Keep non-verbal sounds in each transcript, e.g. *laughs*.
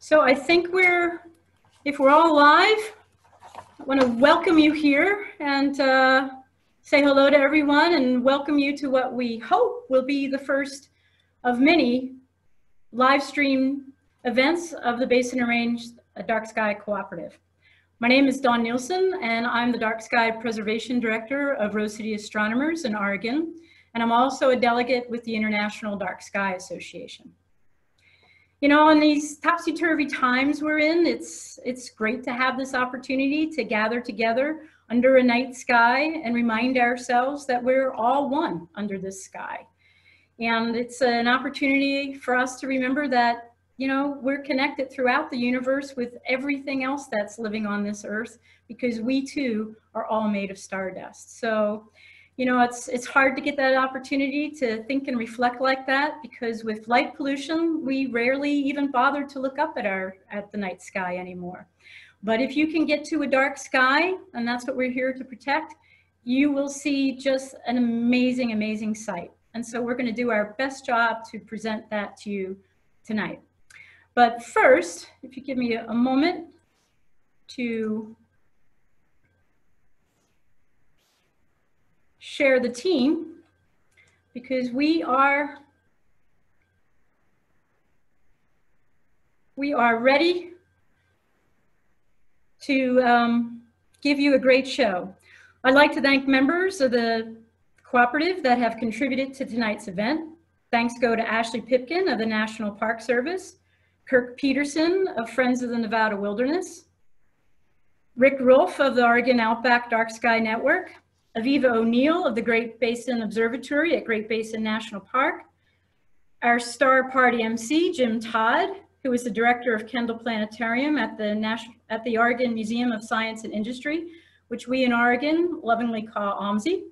So I think we're, if we're all live, I want to welcome you here and uh, say hello to everyone and welcome you to what we hope will be the first of many live stream events of the Basin and Range Dark Sky Cooperative. My name is Dawn Nielsen and I'm the Dark Sky Preservation Director of Rose City Astronomers in Oregon. And I'm also a delegate with the International Dark Sky Association. You know, in these topsy-turvy times we're in, it's, it's great to have this opportunity to gather together under a night sky and remind ourselves that we're all one under this sky. And it's an opportunity for us to remember that, you know, we're connected throughout the universe with everything else that's living on this earth because we too are all made of stardust. So you know, it's, it's hard to get that opportunity to think and reflect like that because with light pollution, we rarely even bother to look up at our, at the night sky anymore. But if you can get to a dark sky, and that's what we're here to protect, you will see just an amazing, amazing sight. And so we're gonna do our best job to present that to you tonight. But first, if you give me a, a moment to share the team because we are we are ready to um, give you a great show. I'd like to thank members of the cooperative that have contributed to tonight's event. Thanks go to Ashley Pipkin of the National Park Service, Kirk Peterson of Friends of the Nevada Wilderness, Rick Rolfe of the Oregon Outback Dark Sky Network, Aviva O'Neill of the Great Basin Observatory at Great Basin National Park, our star party MC, Jim Todd, who is the director of Kendall Planetarium at the, National, at the Oregon Museum of Science and Industry, which we in Oregon lovingly call OMSI,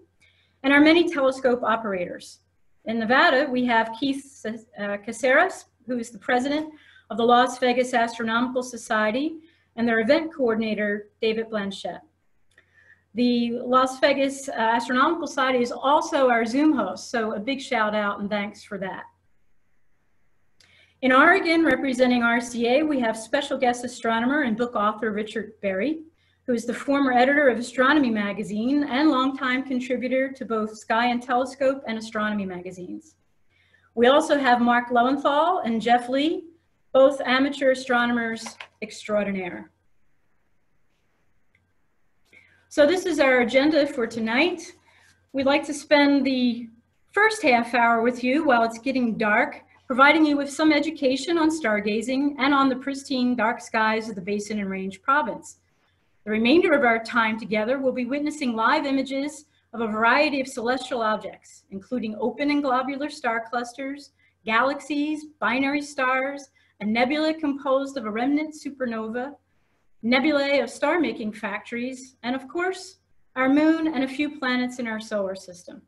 and our many telescope operators. In Nevada, we have Keith uh, Caceres, who is the president of the Las Vegas Astronomical Society, and their event coordinator, David Blanchette. The Las Vegas uh, Astronomical Society is also our Zoom host, so a big shout out and thanks for that. In Oregon, representing RCA, we have special guest astronomer and book author Richard Berry, who is the former editor of Astronomy Magazine and longtime contributor to both Sky and Telescope and Astronomy magazines. We also have Mark Lowenthal and Jeff Lee, both amateur astronomers extraordinaire. So this is our agenda for tonight. We'd like to spend the first half hour with you while it's getting dark, providing you with some education on stargazing and on the pristine dark skies of the Basin and Range province. The remainder of our time together will be witnessing live images of a variety of celestial objects, including open and globular star clusters, galaxies, binary stars, a nebula composed of a remnant supernova, nebulae of star-making factories, and of course, our moon and a few planets in our solar system.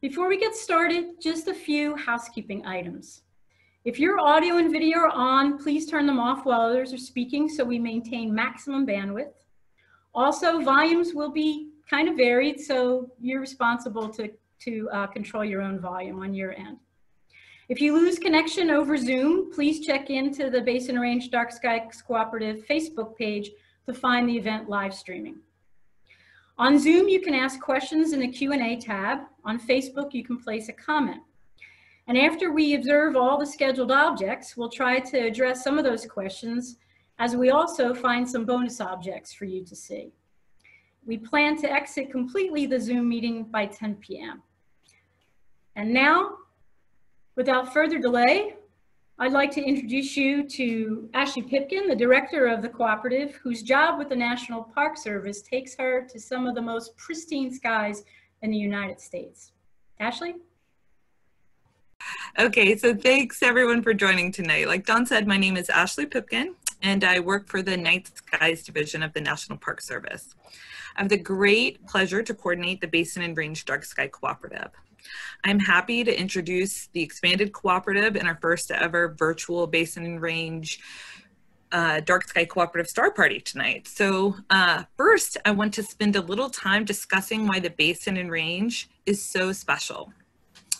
Before we get started, just a few housekeeping items. If your audio and video are on, please turn them off while others are speaking so we maintain maximum bandwidth. Also, volumes will be kind of varied, so you're responsible to, to uh, control your own volume on your end. If you lose connection over Zoom, please check into the Basin Range Dark Skies Cooperative Facebook page to find the event live streaming. On Zoom, you can ask questions in the Q&A tab. On Facebook, you can place a comment. And after we observe all the scheduled objects, we'll try to address some of those questions as we also find some bonus objects for you to see. We plan to exit completely the Zoom meeting by 10 p.m. And now Without further delay, I'd like to introduce you to Ashley Pipkin, the director of the cooperative, whose job with the National Park Service takes her to some of the most pristine skies in the United States. Ashley? Okay, so thanks everyone for joining tonight. Like Dawn said, my name is Ashley Pipkin, and I work for the Night Skies Division of the National Park Service. I have the great pleasure to coordinate the Basin and Range Dark Sky Cooperative. I'm happy to introduce the expanded cooperative in our first ever virtual Basin and Range uh, Dark Sky Cooperative Star Party tonight. So uh, first, I want to spend a little time discussing why the Basin and Range is so special.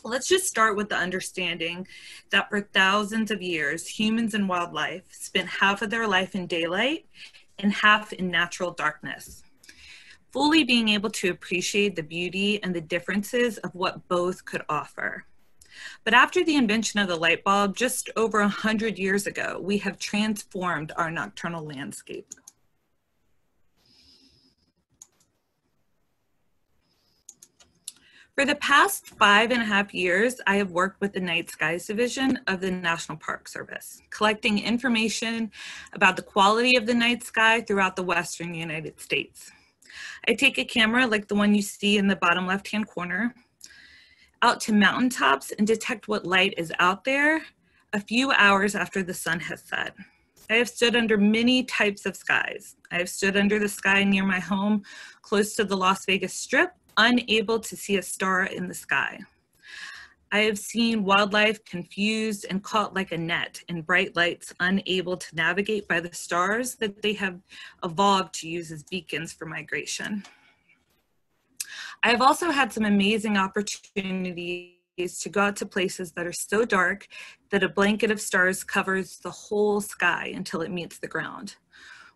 Let's just start with the understanding that for thousands of years, humans and wildlife spent half of their life in daylight and half in natural darkness. Fully being able to appreciate the beauty and the differences of what both could offer. But after the invention of the light bulb just over 100 years ago, we have transformed our nocturnal landscape. For the past five and a half years, I have worked with the Night Skies Division of the National Park Service, collecting information about the quality of the night sky throughout the Western United States. I take a camera like the one you see in the bottom left-hand corner out to mountaintops and detect what light is out there a few hours after the sun has set. I have stood under many types of skies. I have stood under the sky near my home, close to the Las Vegas Strip, unable to see a star in the sky. I have seen wildlife confused and caught like a net in bright lights, unable to navigate by the stars that they have evolved to use as beacons for migration. I have also had some amazing opportunities to go out to places that are so dark that a blanket of stars covers the whole sky until it meets the ground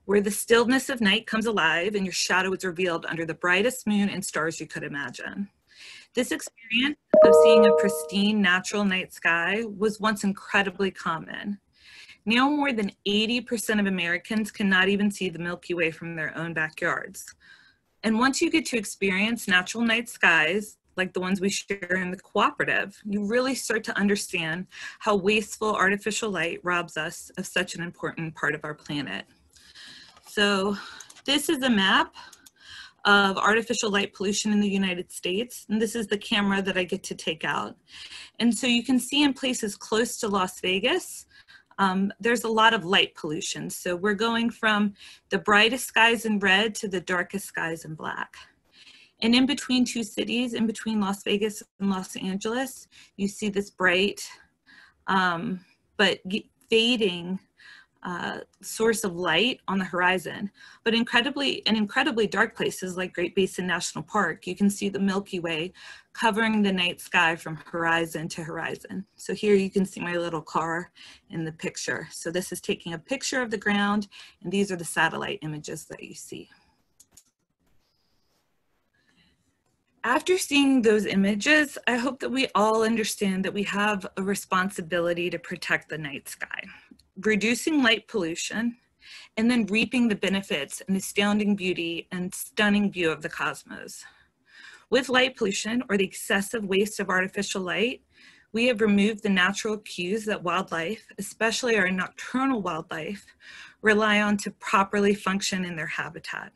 where the stillness of night comes alive and your shadow is revealed under the brightest moon and stars you could imagine. This experience of seeing a pristine natural night sky was once incredibly common. Now more than 80% of Americans cannot even see the Milky Way from their own backyards. And once you get to experience natural night skies, like the ones we share in the cooperative, you really start to understand how wasteful artificial light robs us of such an important part of our planet. So this is a map of artificial light pollution in the United States. And this is the camera that I get to take out. And so you can see in places close to Las Vegas, um, there's a lot of light pollution. So we're going from the brightest skies in red to the darkest skies in black. And in between two cities, in between Las Vegas and Los Angeles, you see this bright um, but fading uh, source of light on the horizon. But incredibly, in incredibly dark places like Great Basin National Park, you can see the Milky Way covering the night sky from horizon to horizon. So here you can see my little car in the picture. So this is taking a picture of the ground, and these are the satellite images that you see. After seeing those images, I hope that we all understand that we have a responsibility to protect the night sky reducing light pollution, and then reaping the benefits and astounding beauty and stunning view of the cosmos. With light pollution or the excessive waste of artificial light, we have removed the natural cues that wildlife, especially our nocturnal wildlife, rely on to properly function in their habitat.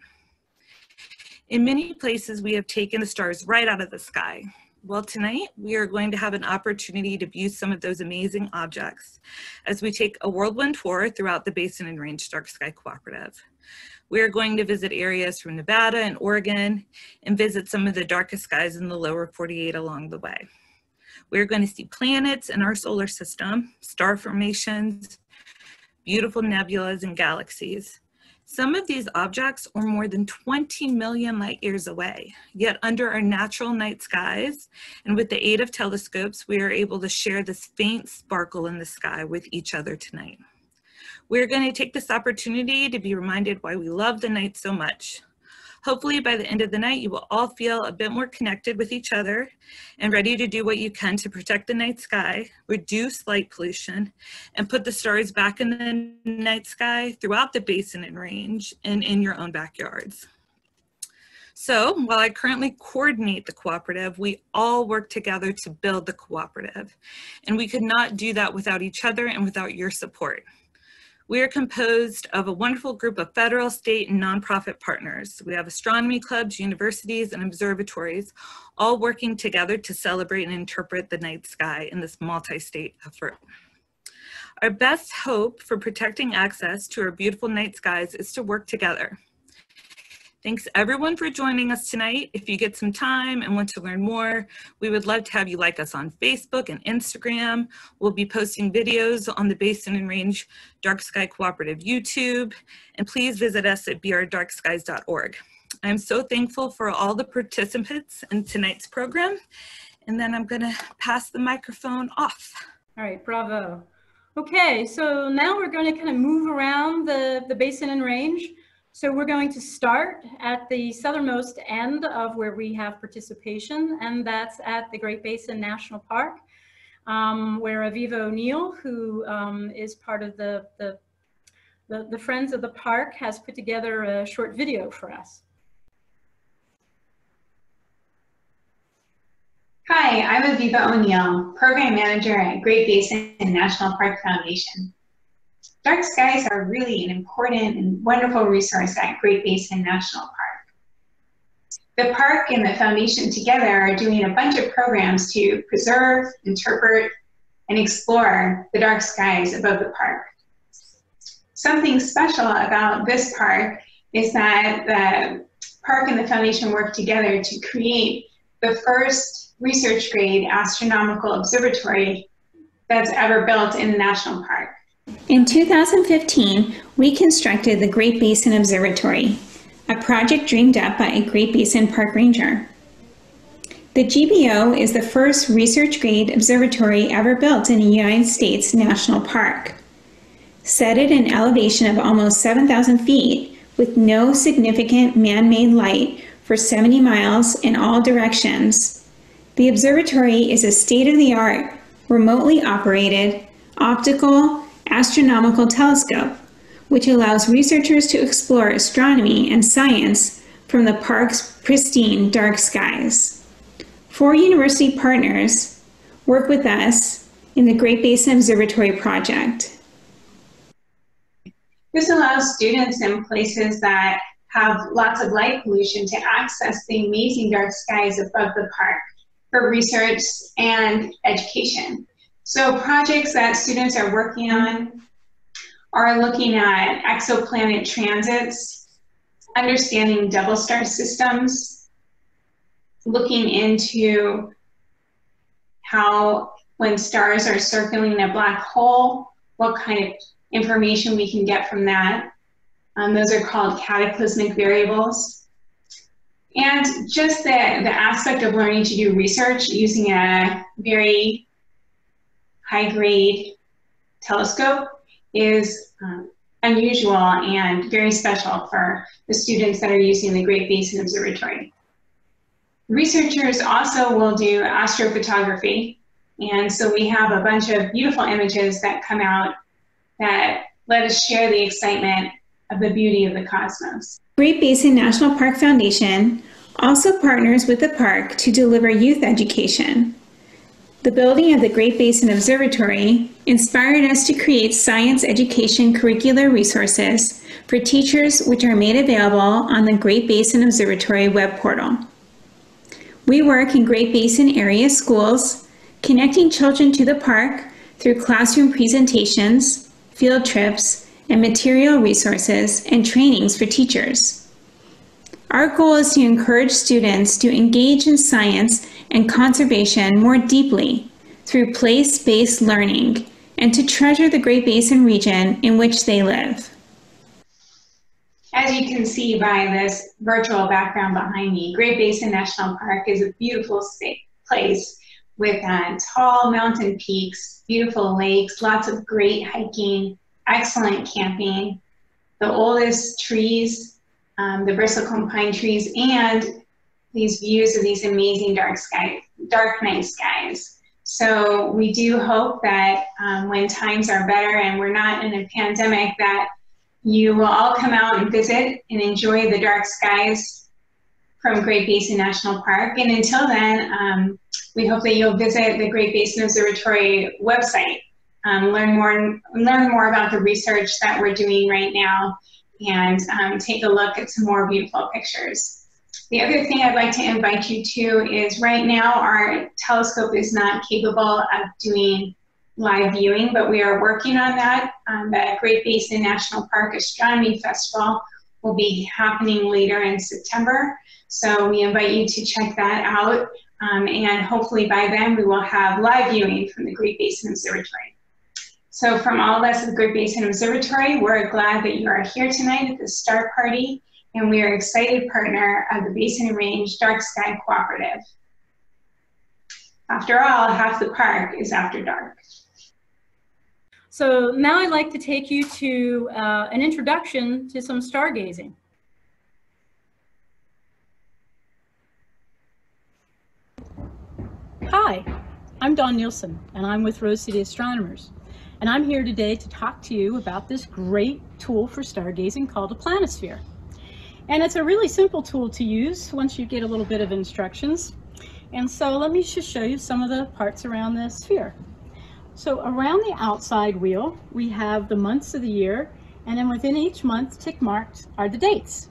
In many places, we have taken the stars right out of the sky, well, tonight we are going to have an opportunity to view some of those amazing objects as we take a whirlwind tour throughout the Basin and Range Dark Sky Cooperative. We are going to visit areas from Nevada and Oregon and visit some of the darkest skies in the lower 48 along the way. We're going to see planets in our solar system, star formations, beautiful nebulas and galaxies. Some of these objects are more than 20 million light years away, yet under our natural night skies, and with the aid of telescopes, we are able to share this faint sparkle in the sky with each other tonight. We're going to take this opportunity to be reminded why we love the night so much, Hopefully by the end of the night, you will all feel a bit more connected with each other and ready to do what you can to protect the night sky, reduce light pollution, and put the stars back in the night sky throughout the basin and range and in your own backyards. So while I currently coordinate the cooperative, we all work together to build the cooperative. And we could not do that without each other and without your support. We are composed of a wonderful group of federal, state, and nonprofit partners. We have astronomy clubs, universities, and observatories, all working together to celebrate and interpret the night sky in this multi-state effort. Our best hope for protecting access to our beautiful night skies is to work together. Thanks everyone for joining us tonight. If you get some time and want to learn more, we would love to have you like us on Facebook and Instagram. We'll be posting videos on the Basin and Range Dark Sky Cooperative YouTube, and please visit us at brdarkskies.org. I'm so thankful for all the participants in tonight's program, And then I'm gonna pass the microphone off. All right, bravo. Okay, so now we're going to kind of move around the, the basin and range. So we're going to start at the southernmost end of where we have participation, and that's at the Great Basin National Park, um, where Aviva O'Neill, who um, is part of the, the, the, the Friends of the Park, has put together a short video for us. Hi, I'm Aviva O'Neill, Program Manager at Great Basin National Park Foundation. Dark skies are really an important and wonderful resource at Great Basin National Park. The park and the foundation together are doing a bunch of programs to preserve, interpret, and explore the dark skies above the park. Something special about this park is that the park and the foundation work together to create the first research grade astronomical observatory that's ever built in the national park. In 2015, we constructed the Great Basin Observatory, a project dreamed up by a Great Basin Park Ranger. The GBO is the first research grade observatory ever built in a United States national park. Set at an elevation of almost 7,000 feet with no significant man made light for 70 miles in all directions, the observatory is a state-of-the-art, remotely operated, optical, astronomical telescope, which allows researchers to explore astronomy and science from the park's pristine dark skies. Four university partners work with us in the Great Basin Observatory project. This allows students in places that have lots of light pollution to access the amazing dark skies above the park for research and education. So projects that students are working on are looking at exoplanet transits, understanding double star systems, looking into how when stars are circling a black hole, what kind of information we can get from that. Um, those are called cataclysmic variables. And just the, the aspect of learning to do research using a very high grade telescope is um, unusual and very special for the students that are using the Great Basin Observatory. Researchers also will do astrophotography. And so we have a bunch of beautiful images that come out that let us share the excitement of the beauty of the cosmos. Great Basin National Park Foundation also partners with the park to deliver youth education. The building of the Great Basin Observatory inspired us to create science education curricular resources for teachers which are made available on the Great Basin Observatory web portal. We work in Great Basin area schools, connecting children to the park through classroom presentations, field trips, and material resources and trainings for teachers. Our goal is to encourage students to engage in science and conservation more deeply through place-based learning and to treasure the Great Basin region in which they live. As you can see by this virtual background behind me, Great Basin National Park is a beautiful place with uh, tall mountain peaks, beautiful lakes, lots of great hiking, excellent camping, the oldest trees, um, the bristlecone pine trees, and these views of these amazing dark sky, dark night skies. So we do hope that um, when times are better and we're not in a pandemic, that you will all come out and visit and enjoy the dark skies from Great Basin National Park. And until then, um, we hope that you'll visit the Great Basin Observatory website um, learn more learn more about the research that we're doing right now and um, take a look at some more beautiful pictures. The other thing I'd like to invite you to is right now our telescope is not capable of doing live viewing, but we are working on that. Um, the Great Basin National Park Astronomy Festival will be happening later in September. So we invite you to check that out. Um, and hopefully by then we will have live viewing from the Great Basin Observatory. So from all of us at the Great Basin Observatory, we're glad that you are here tonight at the STAR Party, and we are excited partner of the Basin Range Dark Sky Cooperative. After all, half the park is after dark. So now I'd like to take you to uh, an introduction to some stargazing. Hi, I'm Dawn Nielsen, and I'm with Rose City Astronomers. And I'm here today to talk to you about this great tool for stargazing called a planisphere. And it's a really simple tool to use once you get a little bit of instructions. And so let me just show you some of the parts around the sphere. So around the outside wheel, we have the months of the year, and then within each month, tick marked are the dates.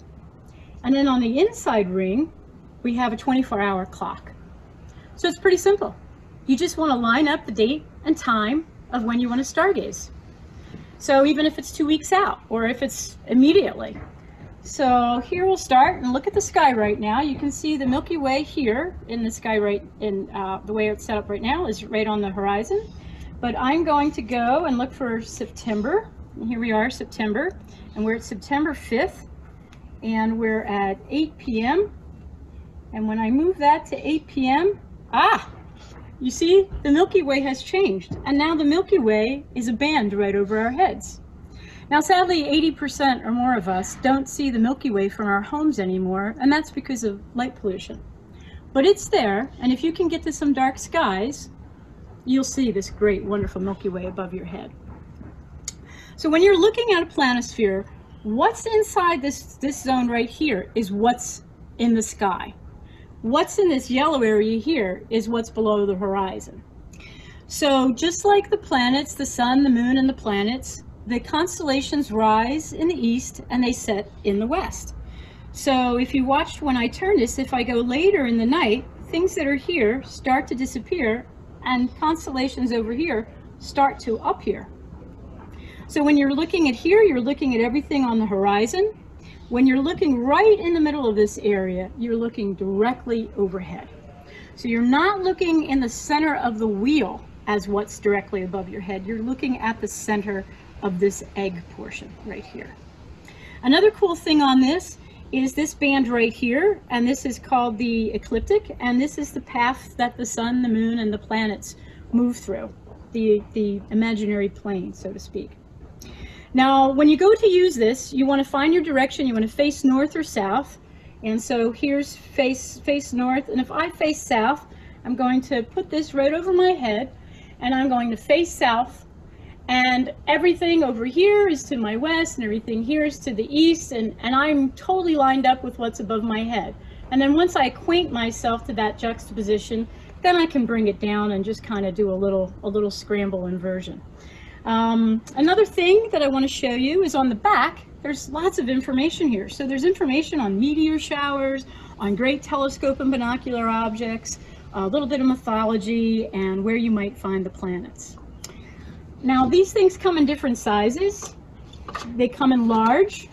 And then on the inside ring, we have a 24 hour clock. So it's pretty simple. You just want to line up the date and time of when you want to stargaze. So even if it's two weeks out or if it's immediately. So here we'll start and look at the sky right now. You can see the Milky Way here in the sky right in uh, the way it's set up right now is right on the horizon. But I'm going to go and look for September. And here we are, September, and we're at September 5th, and we're at 8 p.m. And when I move that to 8 p.m., ah, you see, the Milky Way has changed, and now the Milky Way is a band right over our heads. Now, sadly, 80% or more of us don't see the Milky Way from our homes anymore, and that's because of light pollution. But it's there, and if you can get to some dark skies, you'll see this great, wonderful Milky Way above your head. So when you're looking at a planisphere, what's inside this, this zone right here is what's in the sky. What's in this yellow area here is what's below the horizon. So just like the planets, the sun, the moon, and the planets, the constellations rise in the east and they set in the west. So if you watched when I turn this, if I go later in the night, things that are here start to disappear and constellations over here start to appear. So when you're looking at here, you're looking at everything on the horizon. When you're looking right in the middle of this area, you're looking directly overhead. So you're not looking in the center of the wheel as what's directly above your head. You're looking at the center of this egg portion right here. Another cool thing on this is this band right here, and this is called the ecliptic, and this is the path that the sun, the moon, and the planets move through, the, the imaginary plane, so to speak. Now, when you go to use this, you want to find your direction. You want to face north or south. And so here's face, face north. And if I face south, I'm going to put this right over my head and I'm going to face south. And everything over here is to my west and everything here is to the east. And, and I'm totally lined up with what's above my head. And then once I acquaint myself to that juxtaposition, then I can bring it down and just kind of do a little, a little scramble inversion. Um, another thing that I want to show you is on the back, there's lots of information here. So there's information on meteor showers, on great telescope and binocular objects, a little bit of mythology, and where you might find the planets. Now these things come in different sizes. They come in large,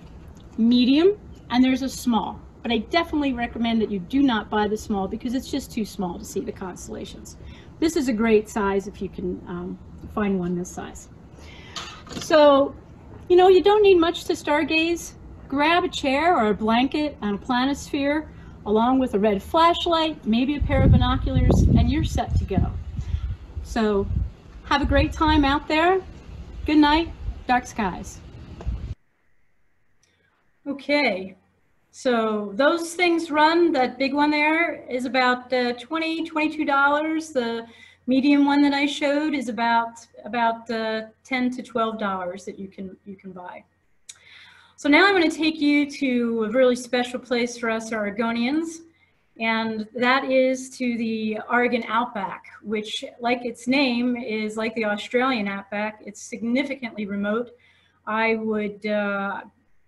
medium, and there's a small. But I definitely recommend that you do not buy the small because it's just too small to see the constellations. This is a great size if you can um, find one this size. So, you know, you don't need much to stargaze. Grab a chair or a blanket on a planisphere, along with a red flashlight, maybe a pair of binoculars, and you're set to go. So, have a great time out there. Good night, dark skies. Okay, so those things run, that big one there is about uh, 20 $22. The medium one that I showed is about about uh, 10 to 12 dollars that you can you can buy. So now I'm going to take you to a really special place for us Oregonians, and that is to the Oregon Outback, which, like its name, is like the Australian Outback. It's significantly remote. I would uh,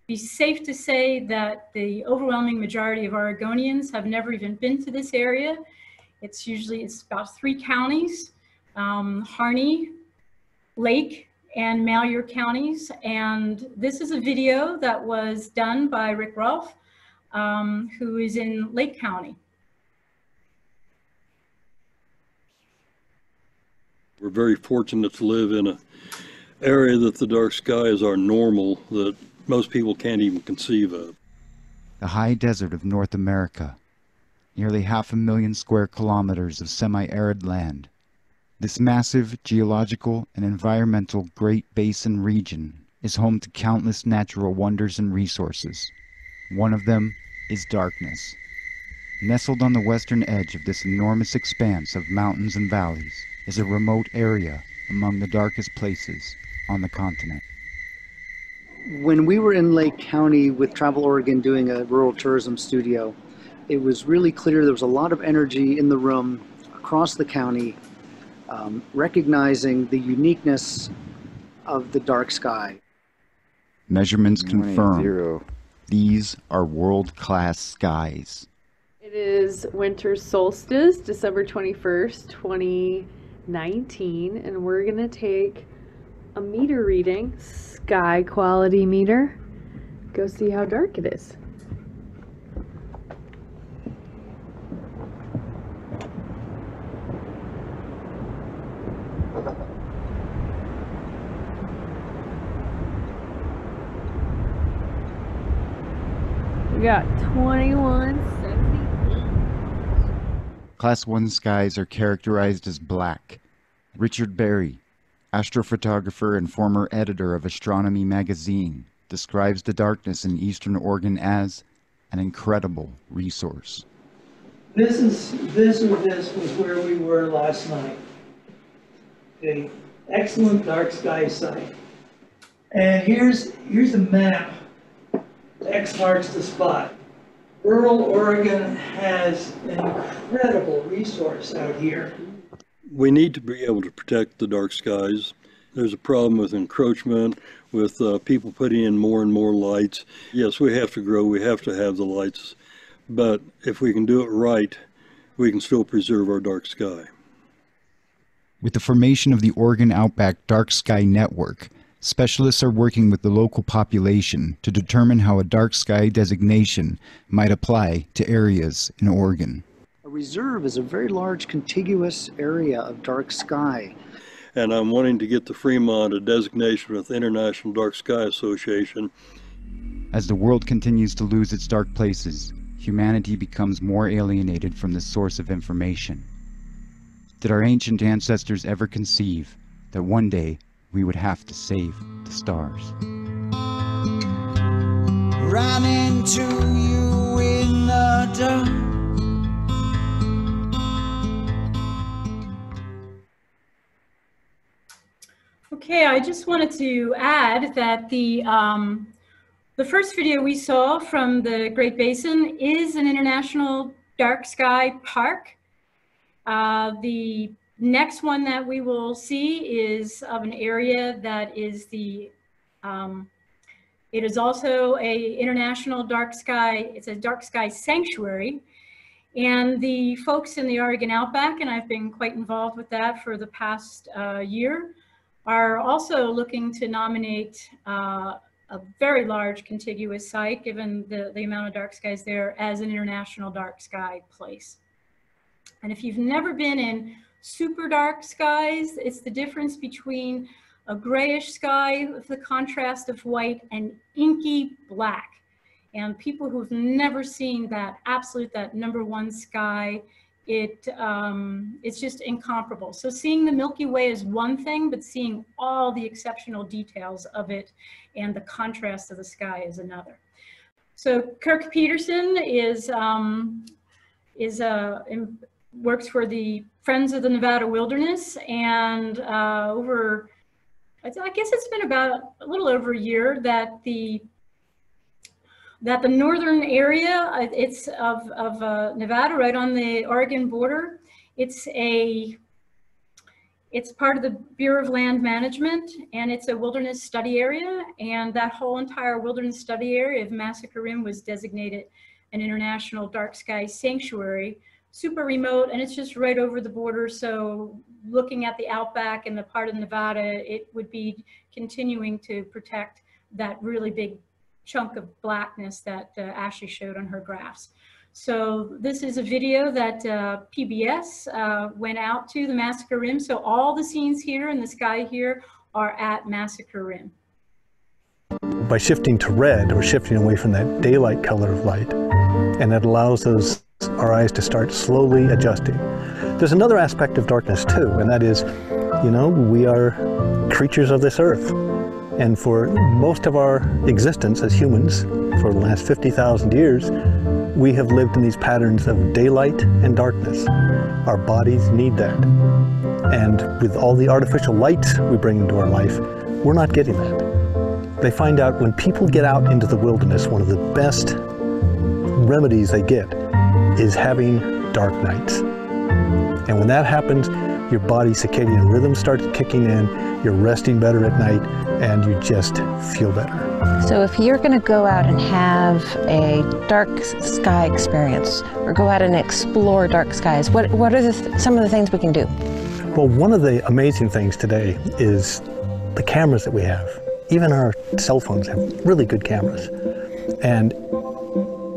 be safe to say that the overwhelming majority of Oregonians have never even been to this area. It's usually, it's about three counties, um, Harney, Lake, and Malheur counties. And this is a video that was done by Rick Rolfe, um, who is in Lake County. We're very fortunate to live in an area that the dark skies are normal, that most people can't even conceive of. The high desert of North America nearly half a million square kilometers of semi-arid land. This massive geological and environmental Great Basin region is home to countless natural wonders and resources. One of them is darkness. Nestled on the western edge of this enormous expanse of mountains and valleys is a remote area among the darkest places on the continent. When we were in Lake County with Travel Oregon doing a rural tourism studio, it was really clear there was a lot of energy in the room across the county, um, recognizing the uniqueness of the dark sky. Measurements confirm these are world-class skies. It is winter solstice, December 21st, 2019, and we're going to take a meter reading, sky quality meter. Go see how dark it is. Got 2178. Class 1 skies are characterized as black. Richard Berry, astrophotographer and former editor of Astronomy magazine, describes the darkness in eastern Oregon as an incredible resource. This is, this or this was where we were last night. Okay, excellent dark sky site. And here's, here's a map. X marks the spot. Rural Oregon has an incredible resource out here. We need to be able to protect the dark skies. There's a problem with encroachment, with uh, people putting in more and more lights. Yes, we have to grow, we have to have the lights, but if we can do it right, we can still preserve our dark sky. With the formation of the Oregon Outback Dark Sky Network, specialists are working with the local population to determine how a dark sky designation might apply to areas in Oregon. A reserve is a very large contiguous area of dark sky. And I'm wanting to get the Fremont a designation with the International Dark Sky Association. As the world continues to lose its dark places, humanity becomes more alienated from the source of information. Did our ancient ancestors ever conceive that one day we would have to save the stars? Ran into you in the dark. Okay, I just wanted to add that the um, the first video we saw from the Great Basin is an international dark sky park. Uh, the next one that we will see is of an area that is the um, it is also a international dark sky it's a dark sky sanctuary and the folks in the Oregon Outback and I've been quite involved with that for the past uh, year are also looking to nominate uh, a very large contiguous site, given the, the amount of dark skies there, as an international dark sky place. And if you've never been in super dark skies, it's the difference between a grayish sky with the contrast of white and inky black. And people who've never seen that absolute, that number one sky it um, it's just incomparable. So seeing the Milky Way is one thing, but seeing all the exceptional details of it and the contrast of the sky is another. So Kirk Peterson is um, is in, works for the Friends of the Nevada Wilderness, and uh, over I guess it's been about a little over a year that the that the northern area, uh, it's of, of uh, Nevada, right on the Oregon border. It's a, it's part of the Bureau of Land Management and it's a wilderness study area. And that whole entire wilderness study area of Massacre Rim was designated an international dark sky sanctuary, super remote, and it's just right over the border. So looking at the outback and the part of Nevada, it would be continuing to protect that really big chunk of blackness that uh, Ashley showed on her graphs. So this is a video that uh, PBS uh, went out to the Massacre Rim. So all the scenes here in the sky here are at Massacre Rim. By shifting to red, we're shifting away from that daylight color of light, and it allows those our eyes to start slowly adjusting. There's another aspect of darkness too, and that is, you know, we are creatures of this earth. And for most of our existence as humans, for the last 50,000 years, we have lived in these patterns of daylight and darkness. Our bodies need that. And with all the artificial lights we bring into our life, we're not getting that. They find out when people get out into the wilderness, one of the best remedies they get is having dark nights. And when that happens, your body's circadian rhythm starts kicking in, you're resting better at night, and you just feel better. So if you're going to go out and have a dark sky experience or go out and explore dark skies, what, what are the th some of the things we can do? Well, one of the amazing things today is the cameras that we have. Even our cell phones have really good cameras. And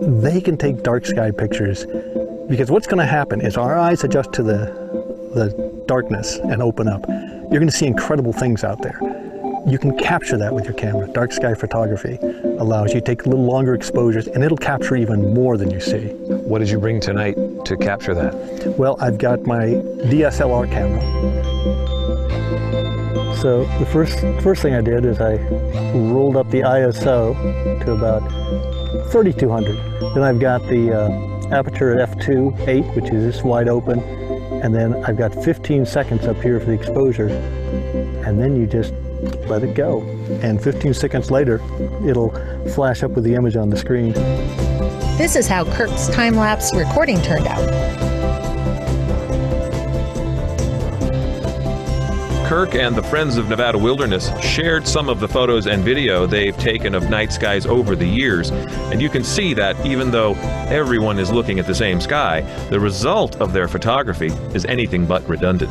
they can take dark sky pictures because what's going to happen is our eyes adjust to the, the darkness and open up. You're going to see incredible things out there. You can capture that with your camera. Dark sky photography allows you to take a little longer exposures and it'll capture even more than you see. What did you bring tonight to capture that? Well, I've got my DSLR camera. So the first, first thing I did is I rolled up the ISO to about 3200. Then I've got the uh, aperture at f2, 8, which is just wide open. And then I've got 15 seconds up here for the exposure. And then you just let it go. And 15 seconds later, it'll flash up with the image on the screen. This is how Kirk's time-lapse recording turned out. Kirk and the Friends of Nevada Wilderness shared some of the photos and video they've taken of night skies over the years, and you can see that even though everyone is looking at the same sky, the result of their photography is anything but redundant.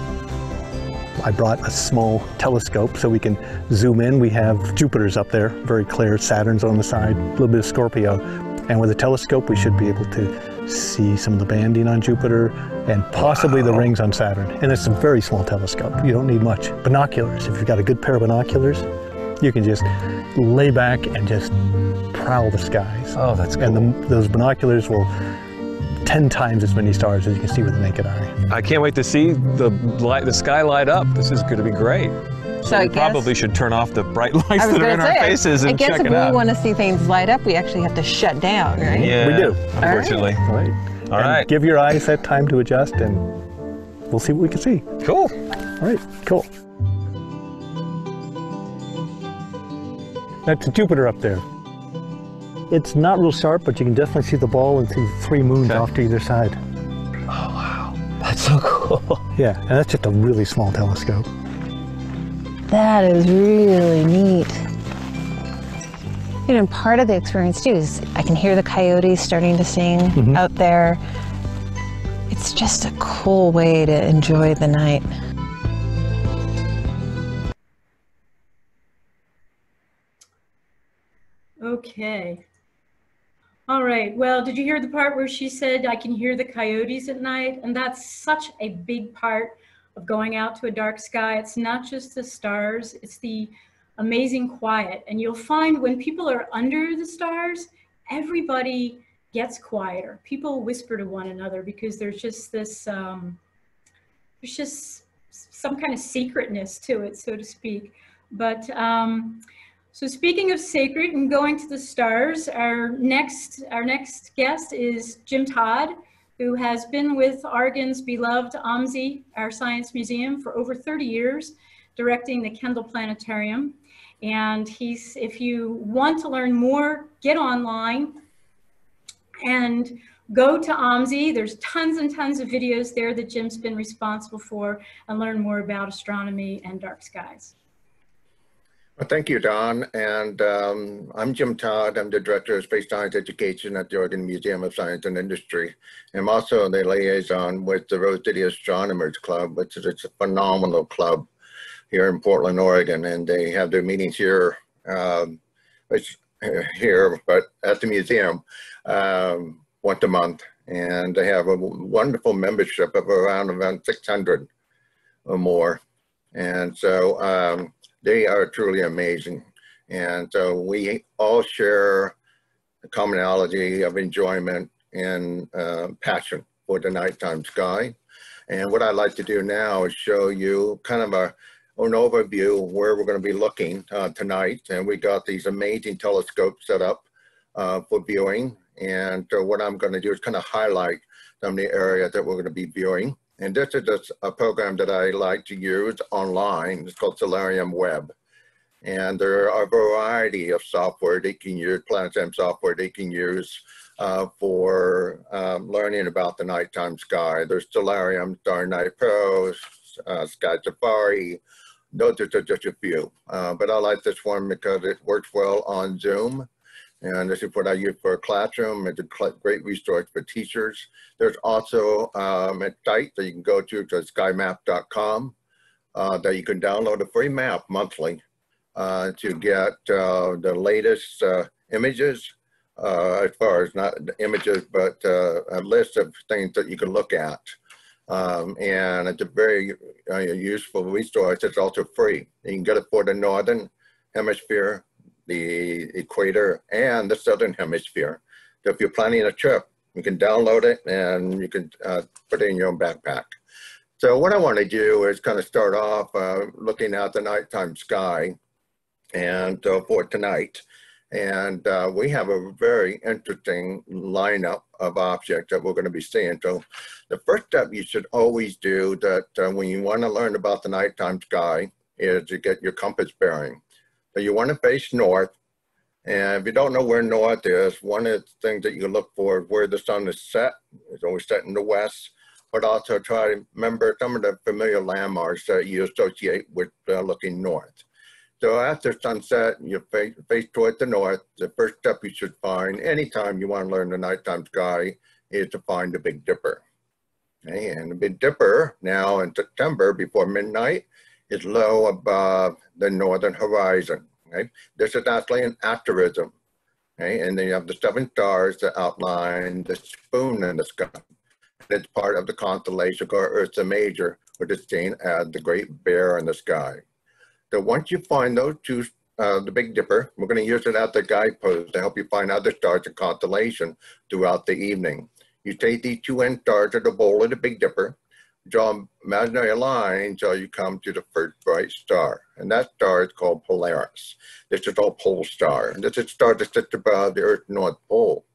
I brought a small telescope so we can zoom in. We have Jupiter's up there, very clear, Saturn's on the side, a little bit of Scorpio. And with a telescope, we should be able to see some of the banding on Jupiter and possibly wow. the rings on Saturn. And it's a very small telescope. You don't need much. Binoculars, if you've got a good pair of binoculars, you can just lay back and just prowl the skies. Oh, that's cool. And the, those binoculars will 10 times as many stars as you can see with the naked eye. I can't wait to see the light, the sky light up. This is going to be great. So we guess, probably should turn off the bright *laughs* lights that are in say, our faces and check it out. I guess if we want to see things light up, we actually have to shut down, right? Yeah, we do. Unfortunately. All right. All right. Give your eyes that time to adjust and we'll see what we can see. Cool. All right, cool. That's Jupiter up there. It's not real sharp, but you can definitely see the ball and see the three moons okay. off to either side. Oh, wow. That's so cool. Yeah, and that's just a really small telescope. That is really neat. You know, part of the experience too is I can hear the coyotes starting to sing mm -hmm. out there. It's just a cool way to enjoy the night. Okay. All right. Well, did you hear the part where she said, I can hear the coyotes at night? And that's such a big part of going out to a dark sky. It's not just the stars, it's the amazing quiet. And you'll find when people are under the stars, everybody gets quieter. People whisper to one another because there's just this, um, there's just some kind of secretness to it, so to speak. But um, so speaking of sacred and going to the stars, our next, our next guest is Jim Todd, who has been with Oregon's beloved OMSI, our science museum, for over 30 years, directing the Kendall Planetarium. And he's, if you want to learn more, get online and go to OMSI. There's tons and tons of videos there that Jim's been responsible for and learn more about astronomy and dark skies. Well, thank you, Dawn. And um, I'm Jim Todd. I'm the Director of Space Science Education at the Oregon Museum of Science and Industry. I'm also the liaison with the Rose City Astronomers Club, which is a phenomenal club here in Portland, Oregon. And they have their meetings here, um, which here, but at the museum um, once a month. And they have a wonderful membership of around around 600 or more. And so um, they are truly amazing. And so we all share the commonality of enjoyment and uh, passion for the nighttime sky. And what I'd like to do now is show you kind of a, an overview of where we're going to be looking uh, tonight. And we got these amazing telescopes set up uh, for viewing. And uh, what I'm going to do is kind of highlight some of the area that we're going to be viewing. And this is just a program that I like to use online. It's called Stellarium Web. And there are a variety of software they can use, PlanetSim software they can use uh, for um, learning about the nighttime sky. There's Stellarium, Starry Night Pro, uh, Sky Safari. Those are just a few. Uh, but I like this one because it works well on Zoom. And this is what I use for a classroom. It's a great resource for teachers. There's also um, a site that you can go to, to skymap.com, uh, that you can download a free map monthly uh, to get uh, the latest uh, images, uh, as far as not images, but uh, a list of things that you can look at. Um, and it's a very useful resource. It's also free. You can get it for the Northern Hemisphere, the equator, and the Southern Hemisphere. So if you're planning a trip, you can download it and you can put it in your own backpack. So what I want to do is kind of start off uh, looking at the nighttime sky and uh, for tonight. And uh, we have a very interesting lineup of objects that we're going to be seeing. So the first step you should always do that uh, when you want to learn about the nighttime sky is to get your compass bearing. You want to face north. And if you don't know where north is, one of the things that you look for is where the sun is set. It's always set in the west but also try to remember some of the familiar landmarks that you associate with uh, looking north. So after sunset, you face, face toward the north. The first step you should find anytime you want to learn the nighttime sky is to find the Big Dipper. And the Big Dipper now in September before midnight is low above the northern horizon. Okay? This is actually an asterism. Okay? And then you have the seven stars that outline the spoon in the sky. It's part of the constellation called Ursa Major, which is seen as the Great Bear in the sky. So once you find those two, uh, the Big Dipper, we're going to use it as the guidepost to help you find other stars and constellation throughout the evening. You take these two end stars of the bowl of the Big Dipper, draw imaginary line until you come to the first bright star. And that star is called Polaris. This is a pole star. And this is a star that sits above the Earth's North Pole.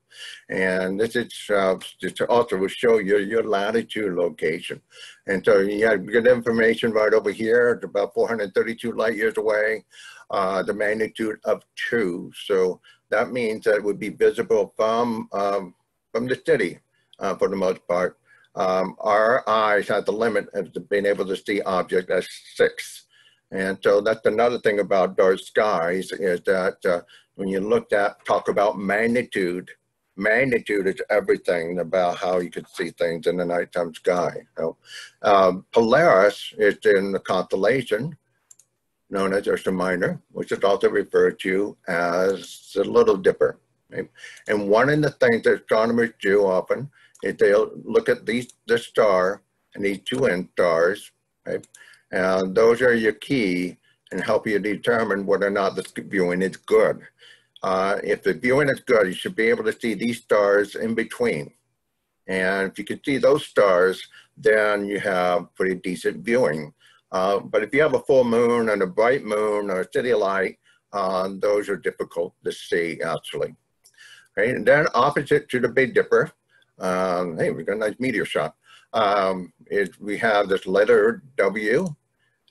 And this is uh, this also will show you your latitude location. And so you have good information right over here. It's about 432 light years away, uh, the magnitude of two. So that means that it would be visible from, um, from the city uh, for the most part. Um, our eyes have the limit of being able to see objects as six. And so that's another thing about dark skies is that uh, when you look at, talk about magnitude, magnitude is everything about how you could see things in the nighttime sky. Know? um, Polaris is in the constellation known as Ursa Minor, which is also referred to as the Little Dipper. And one of the things that astronomers do often is they'll look at these the star and these two end stars, right? and those are your key and help you determine whether or not the viewing is good. Uh, if the viewing is good, you should be able to see these stars in between. And if you can see those stars, then you have pretty decent viewing. Uh, but if you have a full moon and a bright moon or a city light, uh, those are difficult to see actually. Okay, and then opposite to the Big Dipper, um, hey, we got a nice meteor shot, um, is we have this letter W,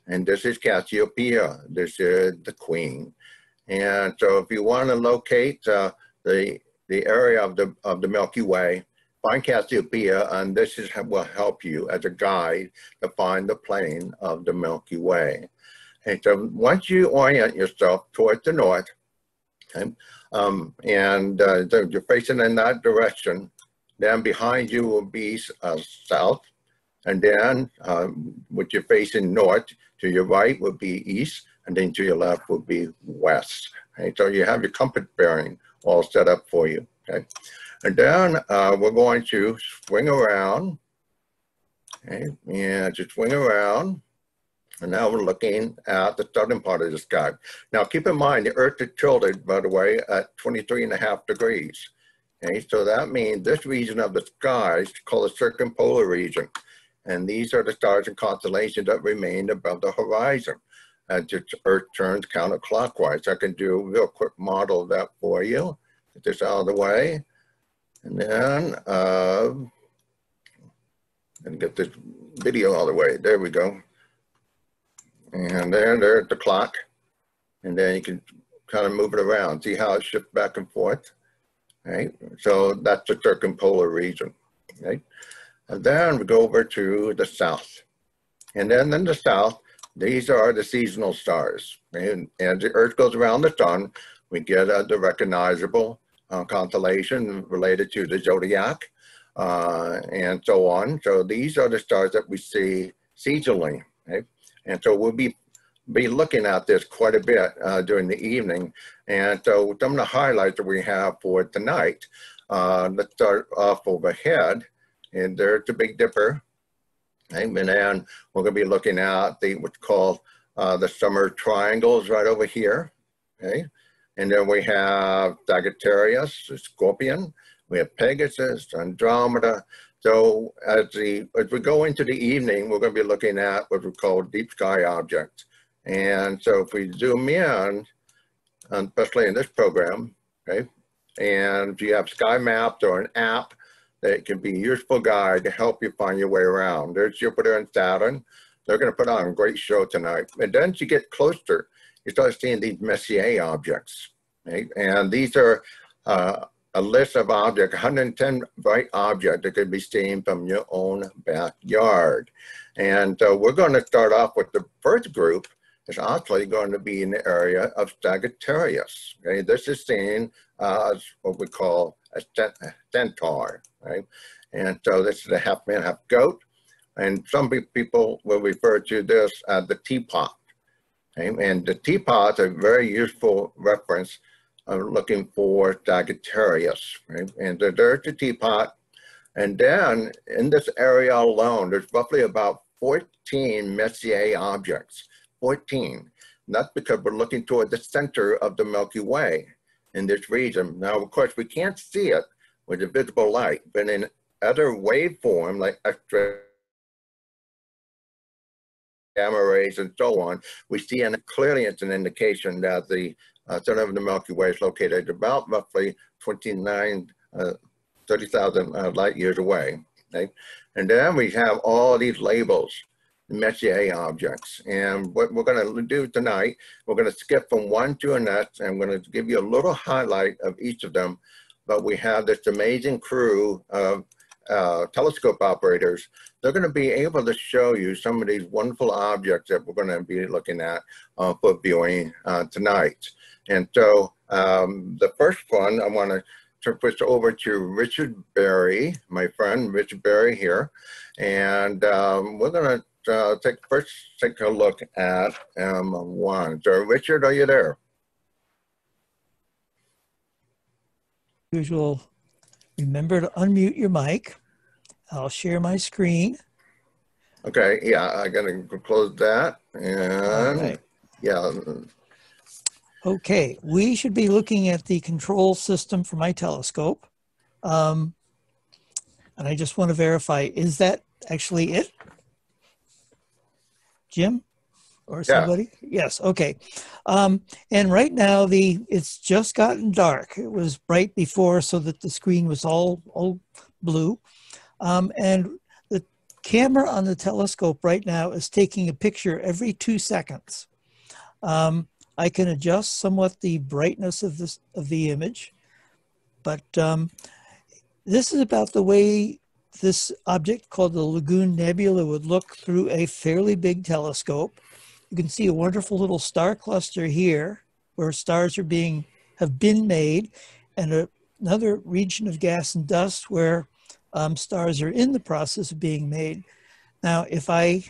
and this is Cassiopeia, this is the queen. And so if you want to locate uh, the, the area of the, of the Milky Way, find Cassiopeia, and this is, will help you as a guide to find the plane of the Milky Way. And so once you orient yourself towards the north, okay, um, and uh, you're facing in that direction, then behind you will be uh, south, and then um, what you're facing north, to your right will be east, and then to your left would be west. Okay? So you have your compass bearing all set up for you. Okay, and then uh, we're going to swing around. Okay, and just swing around. And now we're looking at the southern part of the sky. Now keep in mind the Earth is tilted, by the way, at 23 and a half degrees. Okay, so that means this region of the sky is called the circumpolar region. And these are the stars and constellations that remain above the horizon as the Earth turns counterclockwise. I can do a real quick model of that for you. Get this out of the way. And then, uh, and get this video out of the way. There we go. And there, there's the clock. And then you can kind of move it around. See how it shifts back and forth? Right? So that's the circumpolar region. Right? And then we go over to the south. And then in the south, these are the seasonal stars. And as the Earth goes around the sun, we get uh, the recognizable uh, constellation related to the zodiac uh, and so on. So these are the stars that we see seasonally. Okay? And so we'll be be looking at this quite a bit uh, during the evening. And so some of the highlights that we have for tonight, uh, let's start off overhead. And there's the Big Dipper. And then we're going to be looking at the what's called uh, the summer triangles right over here. Okay. And then we have Sagittarius, Scorpion. We have Pegasus, Andromeda. So as the as we go into the evening, we're going to be looking at what we call deep sky objects. And so if we zoom in, especially in this program, okay, and if you have sky maps or an app that can be a useful guide to help you find your way around. There's Jupiter and Saturn. They're going to put on a great show tonight. And then as you get closer, you start seeing these Messier objects. Right? And these are uh, a list of objects, 110 bright objects that could be seen from your own backyard. And uh, we're going to start off with the first group, is actually going to be in the area of Sagittarius. Okay, this is seen as what we call a centaur, right? And so this is a half man, half goat. And some people will refer to this as the teapot. Okay? And the teapot is a very useful reference of looking for Sagittarius. Right? And there's the teapot. And then in this area alone, there's roughly about 14 Messier objects. 14. That's because we're looking toward the center of the Milky Way in this region. Now, of course, we can't see it with a visible light, but in other waveform like X-ray, gamma rays, and so on, we see and clearly it's an indication that the uh, center of the Milky Way is located about roughly 29, uh, 30,000 uh, light years away. And then we have all these labels Messier objects. And what we're going to do tonight, we're going to skip from one to another, and I'm going to give you a little highlight of each of them. But we have this amazing crew of uh, telescope operators. They're going to be able to show you some of these wonderful objects that we're going to be looking at uh, for viewing uh, tonight. And so um, the first one, I want to turn this over to Richard Berry, my friend Richard Berry here. And um, we're going to uh, take first take a look at M1. So Richard, are you there? Usual, remember to unmute your mic. I'll share my screen. Okay, yeah, I gotta close that and right. yeah. Okay, we should be looking at the control system for my telescope. Um, and I just want to verify, is that actually it? Jim or somebody? Yeah. Yes. Okay. Um, and right now the it's just gotten dark. It was bright before, so that the screen was all all blue, um, and the camera on the telescope right now is taking a picture every two seconds. Um, I can adjust somewhat the brightness of this of the image, but um, this is about the way this object called the Lagoon Nebula would look through a fairly big telescope. You can see a wonderful little star cluster here where stars are being have been made and a, another region of gas and dust where um, stars are in the process of being made. Now, if I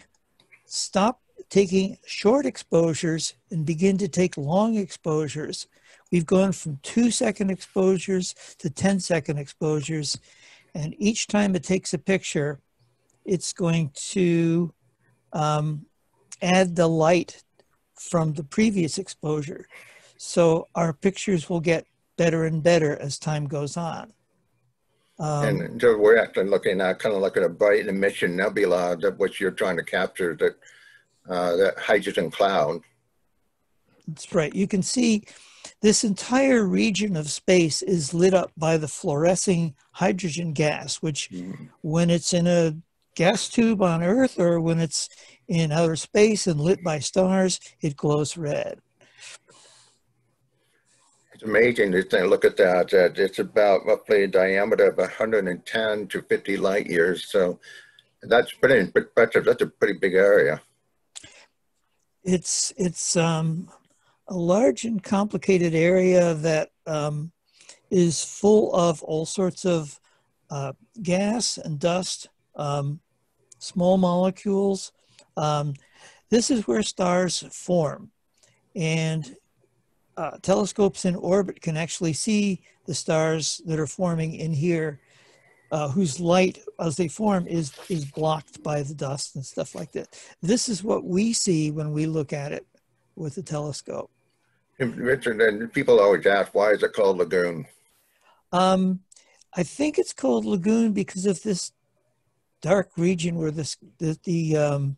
stop taking short exposures and begin to take long exposures, we've gone from two second exposures to 10 second exposures and each time it takes a picture, it's going to um, add the light from the previous exposure. So our pictures will get better and better as time goes on. Um, And so we're actually looking at kind of like a bright emission nebula, that what you're trying to capture, that, uh, that hydrogen cloud. That's right. You can see this entire region of space is lit up by the fluorescing hydrogen gas, which when it's in a gas tube on Earth or when it's in outer space and lit by stars, it glows red. It's amazing to think- look at that, that it's about roughly a diameter of 110 to 50 light years. So that's pretty in perspective, that's a pretty big area. It's it's um, a large and complicated area that um, is full of all sorts of uh, gas and dust, um, small molecules. Um, this is where stars form, and uh, telescopes in orbit can actually see the stars that are forming in here, uh, whose light as they form is is blocked by the dust and stuff like that. This is what we see when we look at it with the telescope. Richard, and people always ask, why is it called lagoon? Um, I think it's called lagoon because of this dark region where this the the, um,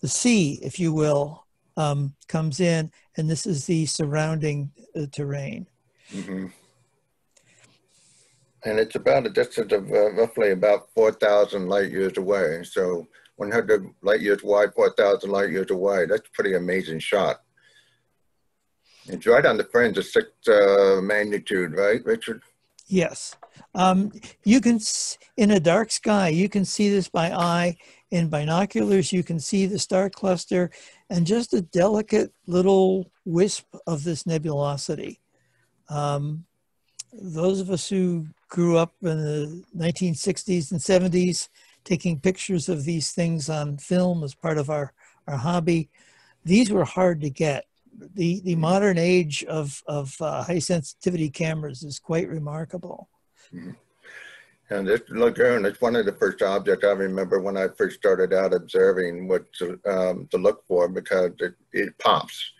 the sea, if you will, um, comes in, and this is the surrounding uh, terrain. Mhm. And it's about a distance of uh, roughly about 4,000 light years away. So 100 light years wide, 4,000 light years away. That's a pretty amazing shot. It's right on the fringe of sixth uh, magnitude, right, Richard? Yes. Um, you can, in a dark sky, you can see this by eye. In binoculars, you can see the star cluster and just a delicate little wisp of this nebulosity. Um, those of us who grew up in the 1960s and 70s taking pictures of these things on film as part of our, our hobby, these were hard to get. The, the modern age of, of uh, high sensitivity cameras is quite remarkable. And this lagoon is one of the first objects I remember when I first started out observing what to, um, to look for because it, it pops.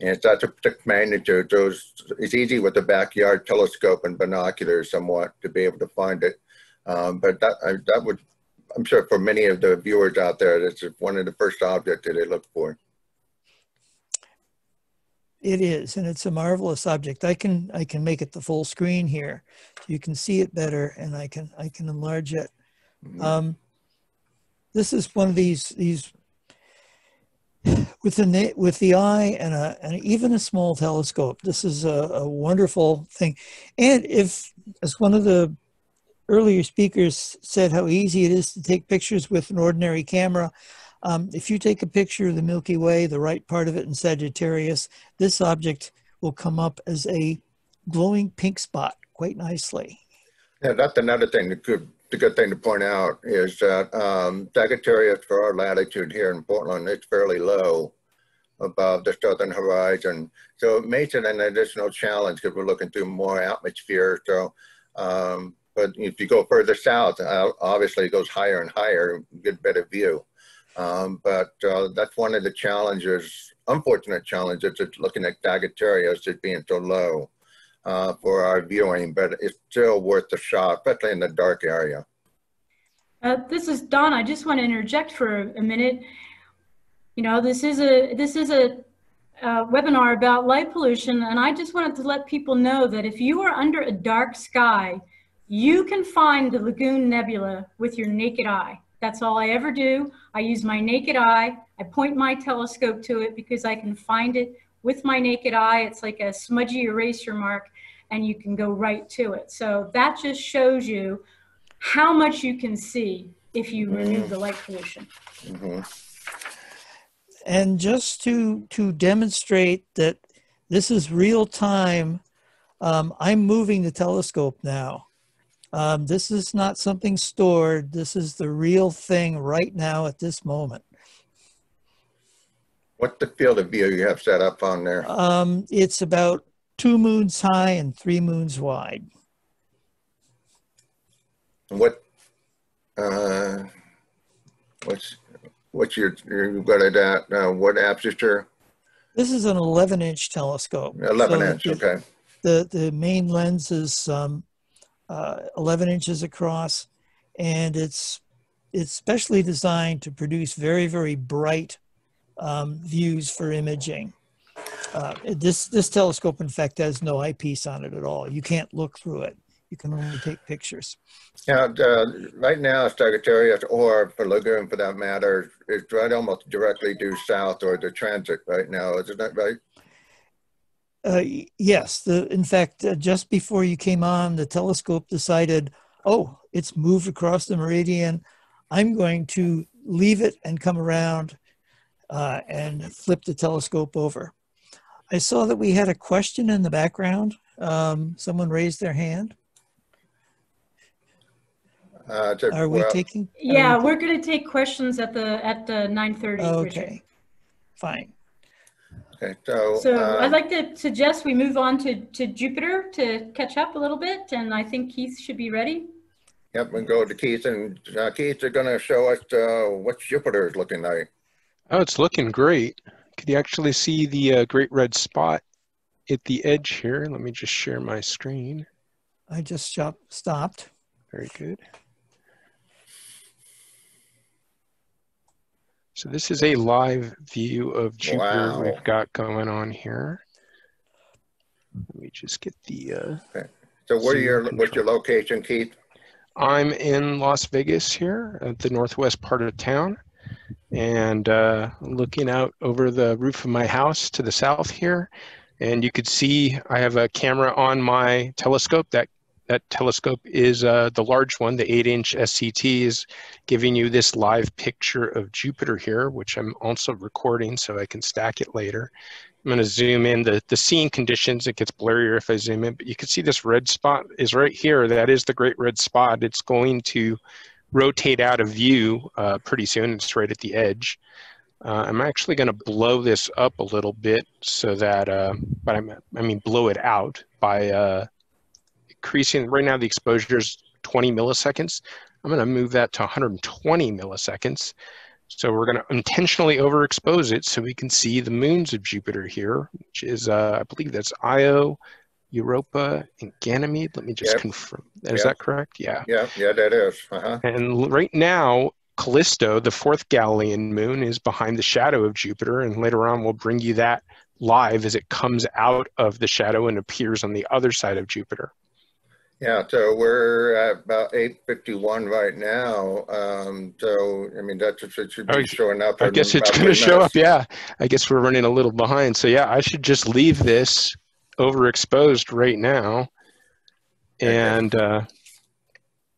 And it's at a particular magnitude, so it's, it's easy with the backyard telescope and binoculars somewhat to be able to find it. Um, but that, I, that would, I'm sure for many of the viewers out there, that's one of the first objects that they look for. It is, and it's a marvelous object. I can I can make it the full screen here. You can see it better, and I can I can enlarge it. Um, this is one of these these with the with the eye and a and even a small telescope. This is a, a wonderful thing, and if as one of the earlier speakers said, how easy it is to take pictures with an ordinary camera. Um, if you take a picture of the Milky Way, the right part of it in Sagittarius, this object will come up as a glowing pink spot quite nicely. Yeah, that's another thing, the good, the good thing to point out is that um, Sagittarius for our latitude here in Portland, it's fairly low above the southern horizon. So it makes it an additional challenge because we're looking through more atmosphere. So, um, but if you go further south, uh, obviously it goes higher and higher, get better view. Um, but uh, that's one of the challenges, unfortunate challenges, it's looking at Sagittarius as being so low uh, for our viewing, but it's still worth the shot, especially in the dark area. Uh, this is Dawn. I just want to interject for a minute. You know, this is a this is a, uh webinar about light pollution, and I just wanted to let people know that if you are under a dark sky, you can find the Lagoon Nebula with your naked eye. That's all I ever do. I use my naked eye. I point my telescope to it because I can find it with my naked eye. It's like a smudgy eraser mark, and you can go right to it. So that just shows you how much you can see if you remove the light pollution. And just to to demonstrate that this is real time, um, I'm moving the telescope now. Um, this is not something stored. This is the real thing right now at this moment. What's the field of view you have set up on there? Um, it's about two moons high and three moons wide. What, uh, what's, what's your, you've got it at, uh, what aperture? This is an 11 inch telescope. 11 So inch, the- okay. The, the main lens is um, uh, 11 inches across, and it's it's specially designed to produce very very bright um, views for imaging. Uh, this this telescope, in fact, has no eyepiece on it at all. You can't look through it. You can only take pictures. Now, uh, right now, Sagittarius or for Lagoon, for that matter, is right almost directly due south or the transit right now. Isn't that right? Uh, yes, the, in fact, uh, just before you came on, the telescope decided, oh, it's moved across the meridian. I'm going to leave it and come around uh, and flip the telescope over. I saw that we had a question in the background. Um, someone raised their hand. Uh, to, Are we well, taking? Yeah, we- we're going to take questions at the at the 9:30. Richard. Okay, fine. Okay, so, So uh, I'd like to suggest we move on to, to Jupiter to catch up a little bit, and I think Keith should be ready. yep, we go to Keith, and uh, Keith, you're going to show us uh, what Jupiter is looking like. Oh, it's looking great. Could you actually see the uh, great red spot at the edge here? Let me just share my screen. I just shop, stopped. Very good. So this is a live view of Jupiter Wow. we've got going on here. Let me just get the. Uh, Okay. So where are your, control. what's your location, Keith? I'm in Las Vegas here at the northwest part of town and uh, looking out over the roof of my house to the south here. And you could see I have a camera on my telescope. That that telescope is uh, the large one, the 8-inch SCT is giving you this live picture of Jupiter here, which I'm also recording so I can stack it later. I'm going to zoom in the, the scene conditions. It gets blurrier if I zoom in, but you can see this red spot is right here. That is the great red spot. It's going to rotate out of view uh, pretty soon. It's right at the edge. Uh, I'm actually going to blow this up a little bit so that, uh, but I'm, I mean, blow it out by uh, increasing. Right now, the exposure is 20 milliseconds. I'm going to move that to 120 milliseconds. So we're going to intentionally overexpose it so we can see the moons of Jupiter here, which is, uh, I believe that's Io, Europa, and Ganymede. Let me just Yep. confirm. Is Yep. that correct? Yeah. Yeah, yeah, that is. Uh-huh. And right now, Callisto, the fourth Galilean moon, is behind the shadow of Jupiter. And later on, we'll bring you that live as it comes out of the shadow and appears on the other side of Jupiter. Yeah, so we're at about 8:51 right now. Um, so I mean that should, should be showing up. I guess it's going to show up. Yeah. I guess we're running a little behind. So, yeah, I should just leave this overexposed right now. And uh,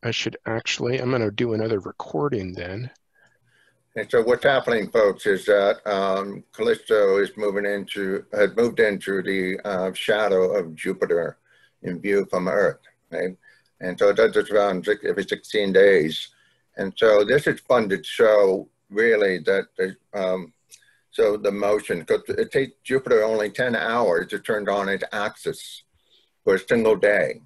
I should actually, I'm going to do another recording then. And so what's happening, folks, is that um, Callisto is moving into, had moved into the uh, shadow of Jupiter in view from Earth, right? And so it does this around six, every 16 days. And so this is funded so really that, the, um, so the motion, because it takes Jupiter only 10 hours to turn on its axis for a single day.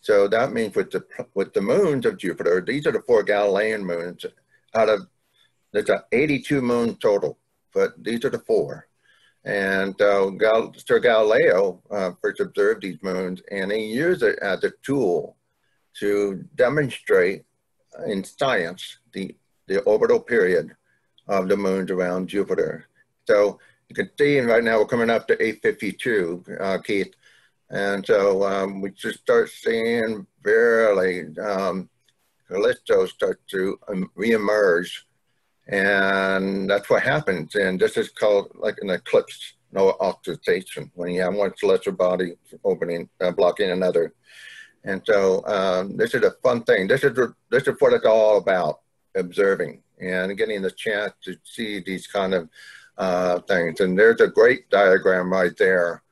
So that means with the, with the moons of Jupiter, these are the four Galilean moons out of there's 82 moons total, but these are the four. And uh, Gal- Sir Galileo uh, first observed these moons, and he used it as a tool to demonstrate in science the, the orbital period of the moons around Jupiter. So you can see right now we're coming up to 852, uh, Keith. And so um, we just start seeing barely um, Callisto start to um, reemerge and that's what happens. And this is called like an eclipse, no occultation, when you have one celestial body opening, uh, blocking another. And so um, this is a fun thing. This is this is what it's all about: observing and getting the chance to see these kind of uh, things. And there's a great diagram right there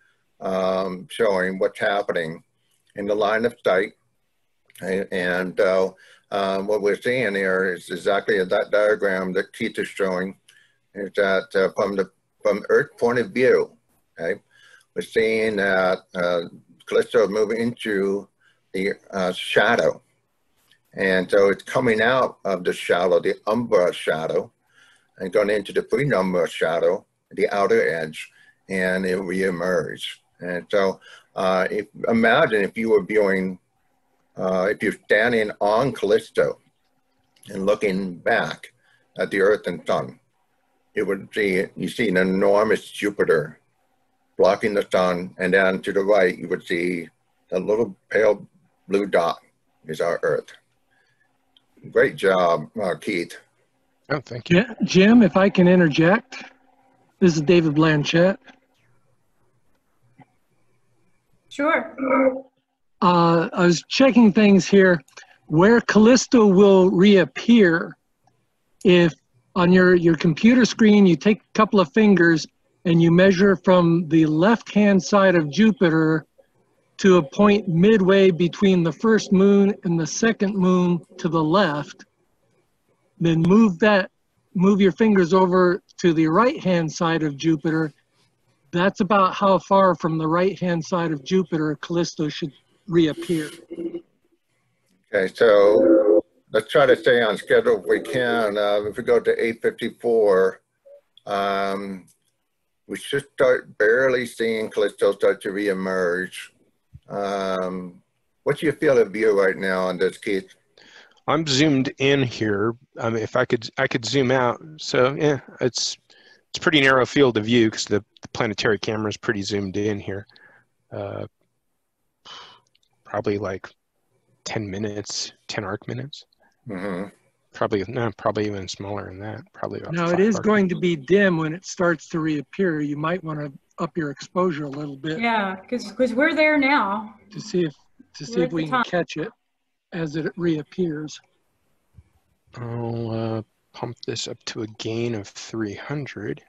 um, showing what's happening in the line of sight. And, and uh, um, what we're seeing here is exactly that diagram that Keith is showing. Is that uh, from the from Earth point of view, okay, we're seeing that uh, Callisto is moving into the uh, shadow, and so it's coming out of the shadow, the umbra shadow, and going into the penumbra shadow, the outer edge, and it reemerge. And so, uh, if, imagine if you were viewing uh, if you're standing on Callisto and looking back at the Earth and Sun, you would see you see an enormous Jupiter blocking the sun, and then to the right you would see a little pale blue dot is our Earth. Great job, uh, Keith. Oh, thank you. Yeah, Jim, if I can interject, this is David Blanchette. Sure. Uh, I was checking things here. Where Callisto will reappear, if on your, your computer screen you take a couple of fingers and you measure from the left-hand side of Jupiter to a point midway between the first moon and the second moon to the left, then move that, move your fingers over to the right-hand side of Jupiter. That's about how far from the right-hand side of Jupiter Callisto should reappear. Okay, so let's try to stay on schedule if we can. Uh, if we go to 854, um, we should start barely seeing Callisto start to reemerge. Um, what's your field of view right now on this, Keith? I'm zoomed in here. Um, if I could, I could zoom out. So yeah, it's it's pretty narrow field of view because the, the, planetary camera is pretty zoomed in here. Uh, probably like 10 minutes, 10 arc minutes. Mm-hmm. Probably no, probably even smaller than that. Probably about. Now it is going to be dim when it starts to reappear. You might want to up your exposure a little bit. Yeah, because because we're there now. To see if to see We're if we can top. catch it as it reappears. I'll uh, pump this up to a gain of 300.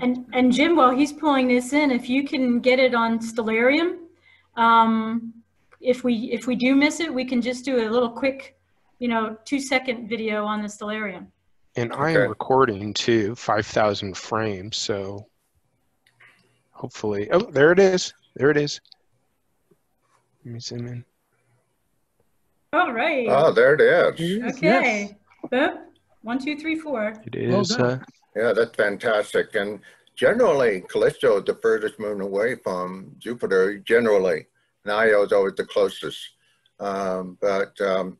And and Jim, while he's pulling this in, if you can get it on Stellarium, um, if we if we do miss it, we can just do a little quick, you know, two second video on the Stellarium. And I am recording too, 5,000 frames. So hopefully, oh, there it is. There it is. Let me zoom in. All right. Oh, there it is. Okay. Boop. One, two, three, four. It is. uh, Yeah, that's fantastic. And generally, Callisto is the furthest moon away from Jupiter, generally. And Io is always the closest. Um, but um,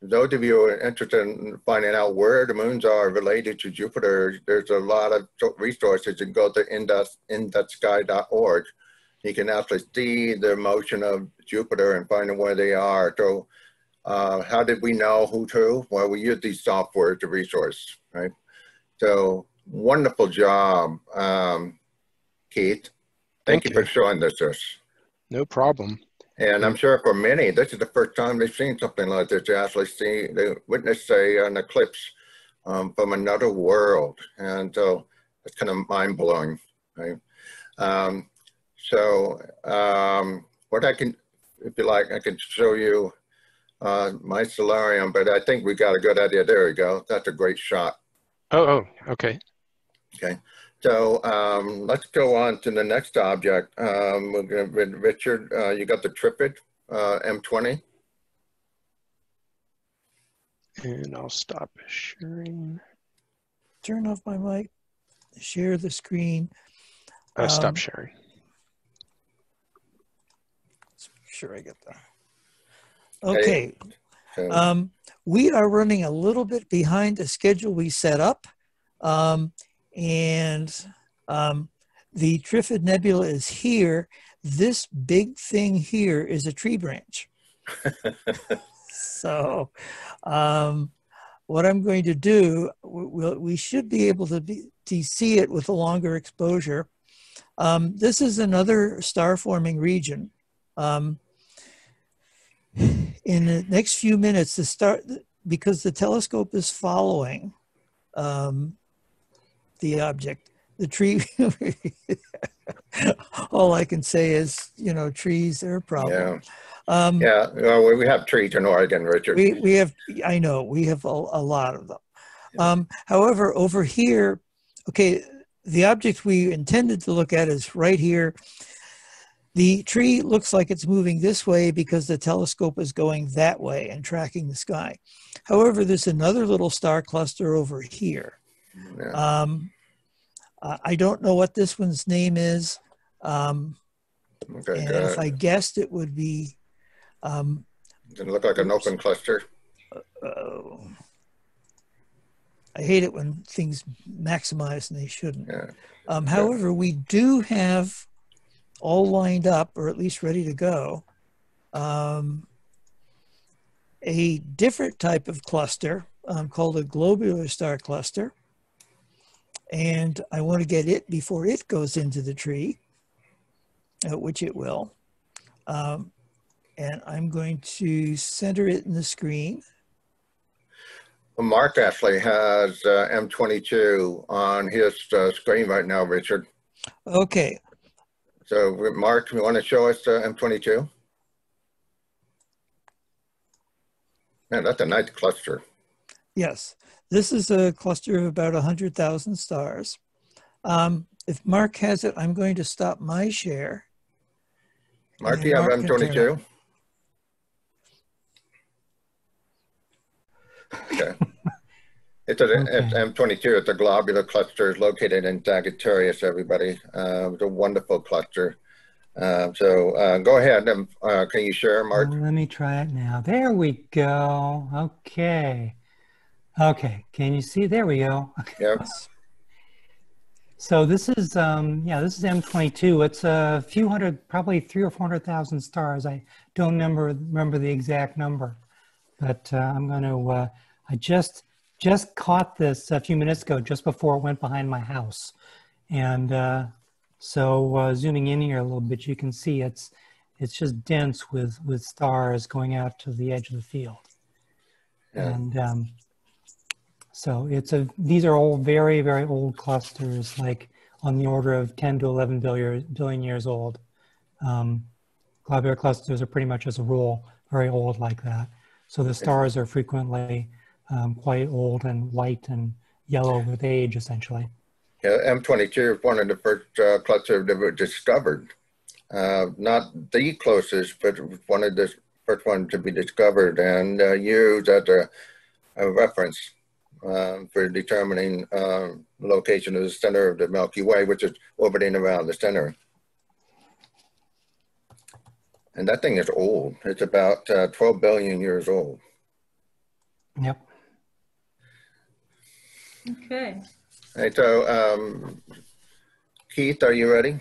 those of you who are interested in finding out where the moons are related to Jupiter, there's a lot of resources. You can go to index, in-the-sky.org. You can actually see the motion of Jupiter and find out where they are. So uh, how did we know who to? Well, we use these software to resource, right? So wonderful job, um, Keith. Thank, you for showing this to us. No problem. And I'm sure for many, this is the first time they've seen something like this. They actually see, they witness a, an eclipse um, from another world. And so it's kind of mind blowing, right? Um, so um, what I can, if you like, I can show you uh, my Stellarium, but I think we got a good idea. There we go. That's a great shot. Oh, oh, okay. Okay. So um, let's go on to the next object. Um, we're gonna, Richard, uh, you got the Trifid uh, M20. And I'll stop sharing. Turn off my mic, share the screen. Uh, Um, stop sharing. Let's make sure I get that. Okay. So- Um, we are running a little bit behind the schedule we set up. Um, and um, the Trifid Nebula is here. This big thing here is a tree branch. so um, what I'm going to do, we, we'll- we should be able to, be, to see it with a longer exposure. Um, this is another star forming region. Um, in the next few minutes, the star, because the telescope is following um, the object, the tree, *laughs* all I can say is, you know, trees are a problem. Um, yeah, well, we- have trees in Oregon, Richard. we, we have, I know, we have a, a lot of them. Um, however, over here, okay, the object we intended to look at is right here. The tree looks like it's moving this way because the telescope is going that way and tracking the sky. However, there's another little star cluster over here. Um, I don't know what this one's name is. Um, Okay, and if I guessed, it would be um, it look like an open cluster? Oh. I hate it when things maximize and they shouldn't. Um, however, we do have all lined up, or at least ready to go, um, a different type of cluster um, called a globular star cluster. And I want to get it before it goes into the tree, uh, which it will. Um, and I'm going to center it in the screen. Mark Ashley has uh, M22 on his uh, screen right now, Richard. Okay, So Mark, you want to show us uh, M22? Man, that's a nice cluster. yes, this is a cluster of about 100,000 stars. Um, if Mark has it, I'm going to stop my share. Mark, do you have Mark can M22? Okay. *laughs* It's, a, it's M22. It's a globular cluster. It's located in Sagittarius, everybody. Uh, it's a wonderful cluster. Um, so uh, go ahead. Um, uh, can you share, Mark? Let me try it now. There we go. Okay. Okay. Can you see? There we go. Yep. So this is, um, yeah, this is M22. It's a few hundred, probably three or 400,000 stars. I don't remember, remember the exact number, but uh, I'm going to, uh, I just, just caught this a few minutes ago, just before it went behind my house. And uh, so uh, zooming in here a little bit, you can see it's, it's just dense with, with stars going out to the edge of the field. Yeah. And um, so it's a, these are all very, very old clusters, like on the order of 10 to 11 billion, billion years old. Um, globular clusters are pretty much as a rule very old like that. So the stars are frequently um, quite old and white and yellow with age, essentially. Yeah, M22 is one of the first uh, clusters that were discovered. Uh, not the closest, but one of the first ones to be discovered and uh, used as a, a reference um, for determining um, the location of the center of the Milky Way, which is orbiting around the center. And that thing is old. It's about uh, 12 billion years old. Yep. Okay. Hey, so um, Keith, are you ready?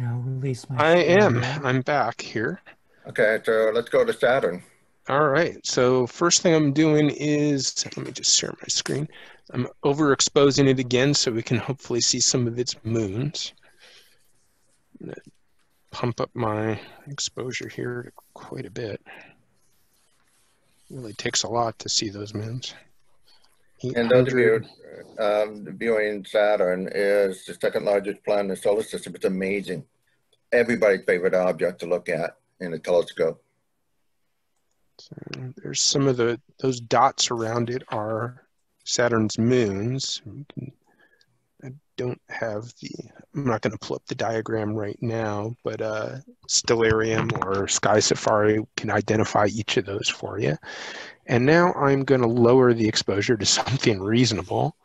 I'll release my. I am. I'm back here. Okay, so let's go to Saturn. All right. So first thing I'm doing is let me just share my screen. I'm overexposing it again so we can hopefully see some of its moons. Pump up my exposure here quite a bit. Really takes a lot to see those moons. And those of you um, viewing Saturn is the second largest planet in the solar system. It's amazing. Everybody's favorite object to look at in a telescope. So there's some of the those dots around it are Saturn's moons. I don't have the. I'm not going to pull up the diagram right now, but uh, Stellarium or Sky Safari can identify each of those for you. And now I'm going to lower the exposure to *laughs* something reasonable,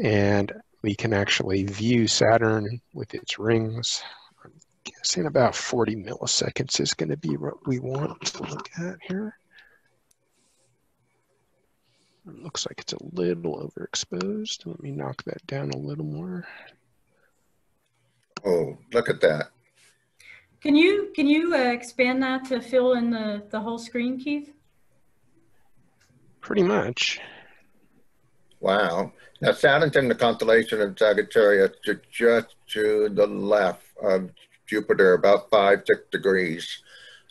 and we can actually view Saturn with its rings. I'm guessing about 40 milliseconds is going to be what we want to look at here. It looks like it's a little overexposed. Let me knock that down a little more. Oh, look at that. Can you, can you uh, expand that to fill in the, the whole screen, Keith? Pretty much. Wow. Now, Saturn's in the constellation of Sagittarius, ju- just to the left of Jupiter, about five, six degrees.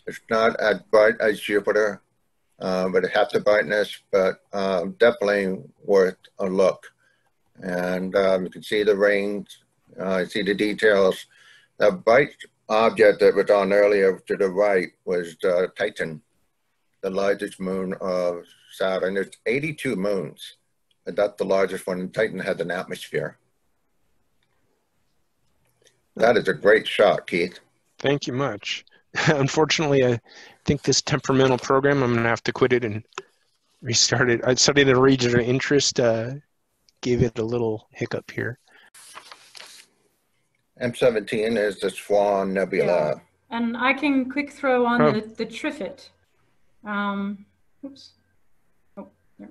It's not as bright as Jupiter, uh, but has the brightness, but um, definitely worth a look. And um, you can see the rings, uh, see the details. The bright object that was on earlier to the right was uh, Titan, the largest moon of Saturn. There's 82 moons. But that's the largest one, and Titan has an atmosphere. That is a great shot, Keith. Thank you much. *laughs* Unfortunately, I think this temperamental program, I'm going to have to quit it and restart it. I studied a region of interest, uh, gave it a little hiccup here. M17 is the Swan Nebula. And I can quick throw on Oh. the, the Trifid. Um, oops. Oh.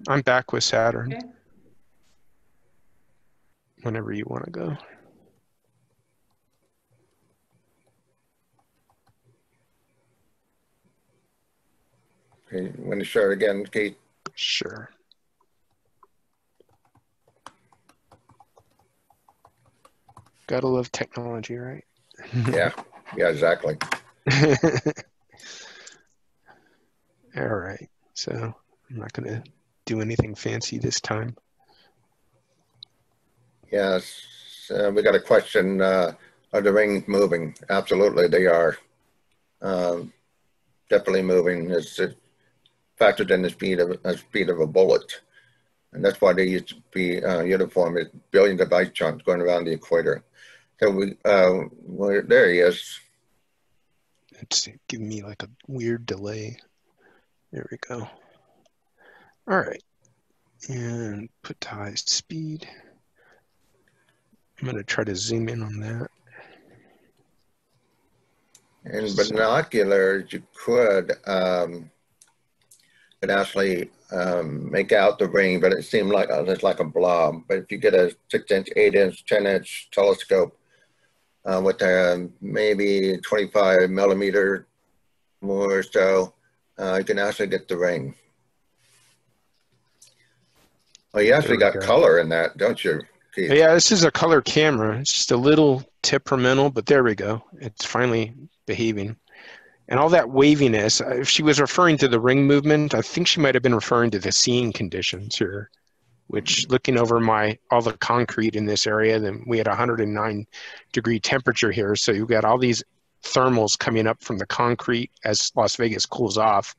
I'm back with Saturn. Okay. Whenever you want to go. Okay, want to share again, Kate? Sure. Gotta love technology, right? *laughs* Yeah, yeah, exactly. *laughs* All right. So I'm not gonna do anything fancy this time. Yes, uh, we got a question, uh, are the rings moving? Absolutely, they are. Um, definitely moving, it's uh, faster than the speed of, uh, speed of a bullet. And that's why they used to be uh, uniform, it's billions of ice chunks going around the equator. So we, uh, well, there he is. It's giving me like a weird delay. There we go. All right. And put to highest speed. I'm gonna try to zoom in on that. In binoculars, you could um, could actually um, make out the ring, but it seemed like uh, it's like a blob. But if you get a six inch, eight inch, ten inch telescope uh, with a maybe 25 millimeter more or so, uh, you can actually get the ring. Oh, you actually got go. color in that, don't you, Keith? Yeah, this is a color camera. It's just a little temperamental, but there we go. It's finally behaving. And all that waviness, uh, if she was referring to the ring movement, I think she might have been referring to the seeing conditions here, which looking over my all the concrete in this area, then we had 109 degree temperature here. So you've got all these thermals coming up from the concrete as Las Vegas cools off.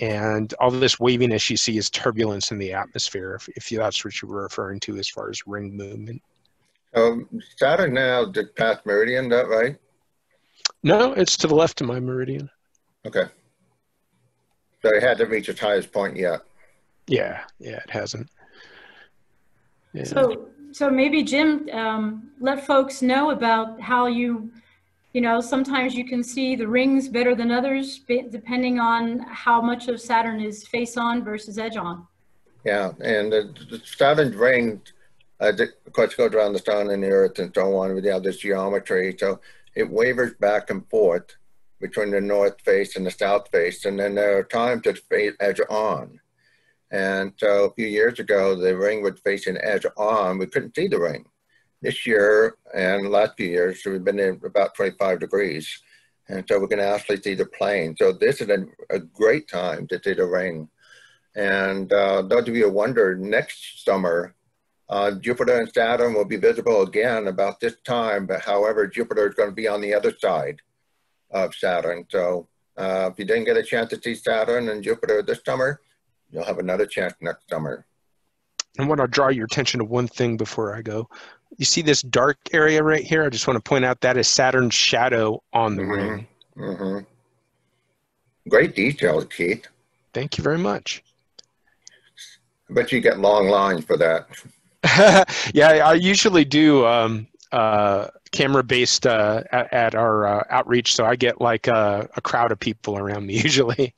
And all this waviness you see is turbulence in the atmosphere, if, if that's what you were referring to as far as ring movement. Um, Saturn now did past meridian, that right? No, it's to the left of my meridian. Okay. So it hadn't reached its highest point yet. Yeah, yeah, it hasn't. Yeah. So, so maybe Jim, um, let folks know about how you, you know, sometimes you can see the rings better than others, depending on how much of Saturn is face on versus edge on. Yeah, and the, the Saturn's ring, uh, the- of course, goes around the sun and the earth and so on. We have this geometry, so it wavers back and forth between the north face and the south face, and then there are times it's edge on. And so a few years ago, the ring was facing edge on. We couldn't see the ring. This year and last few years, we've been in about 25 degrees. And so we can actually see the plane. So this is a, a great time to see the ring. And uh, those of you who wonder, next summer, uh, Jupiter and Saturn will be visible again about this time. But however, Jupiter is going to be on the other side of Saturn. So uh, if you didn't get a chance to see Saturn and Jupiter this summer, you'll have another chance next summer. I want to draw your attention to one thing before I go. You see this dark area right here? I just want to point out that is Saturn's shadow on the ring. Mm-hmm. Great details, Keith. Thank you very much. I bet you get long lines for that. *laughs* yeah, I usually do um, uh, camera-based uh, at, at our uh, outreach, so I get like a, a crowd of people around me *laughs* usually.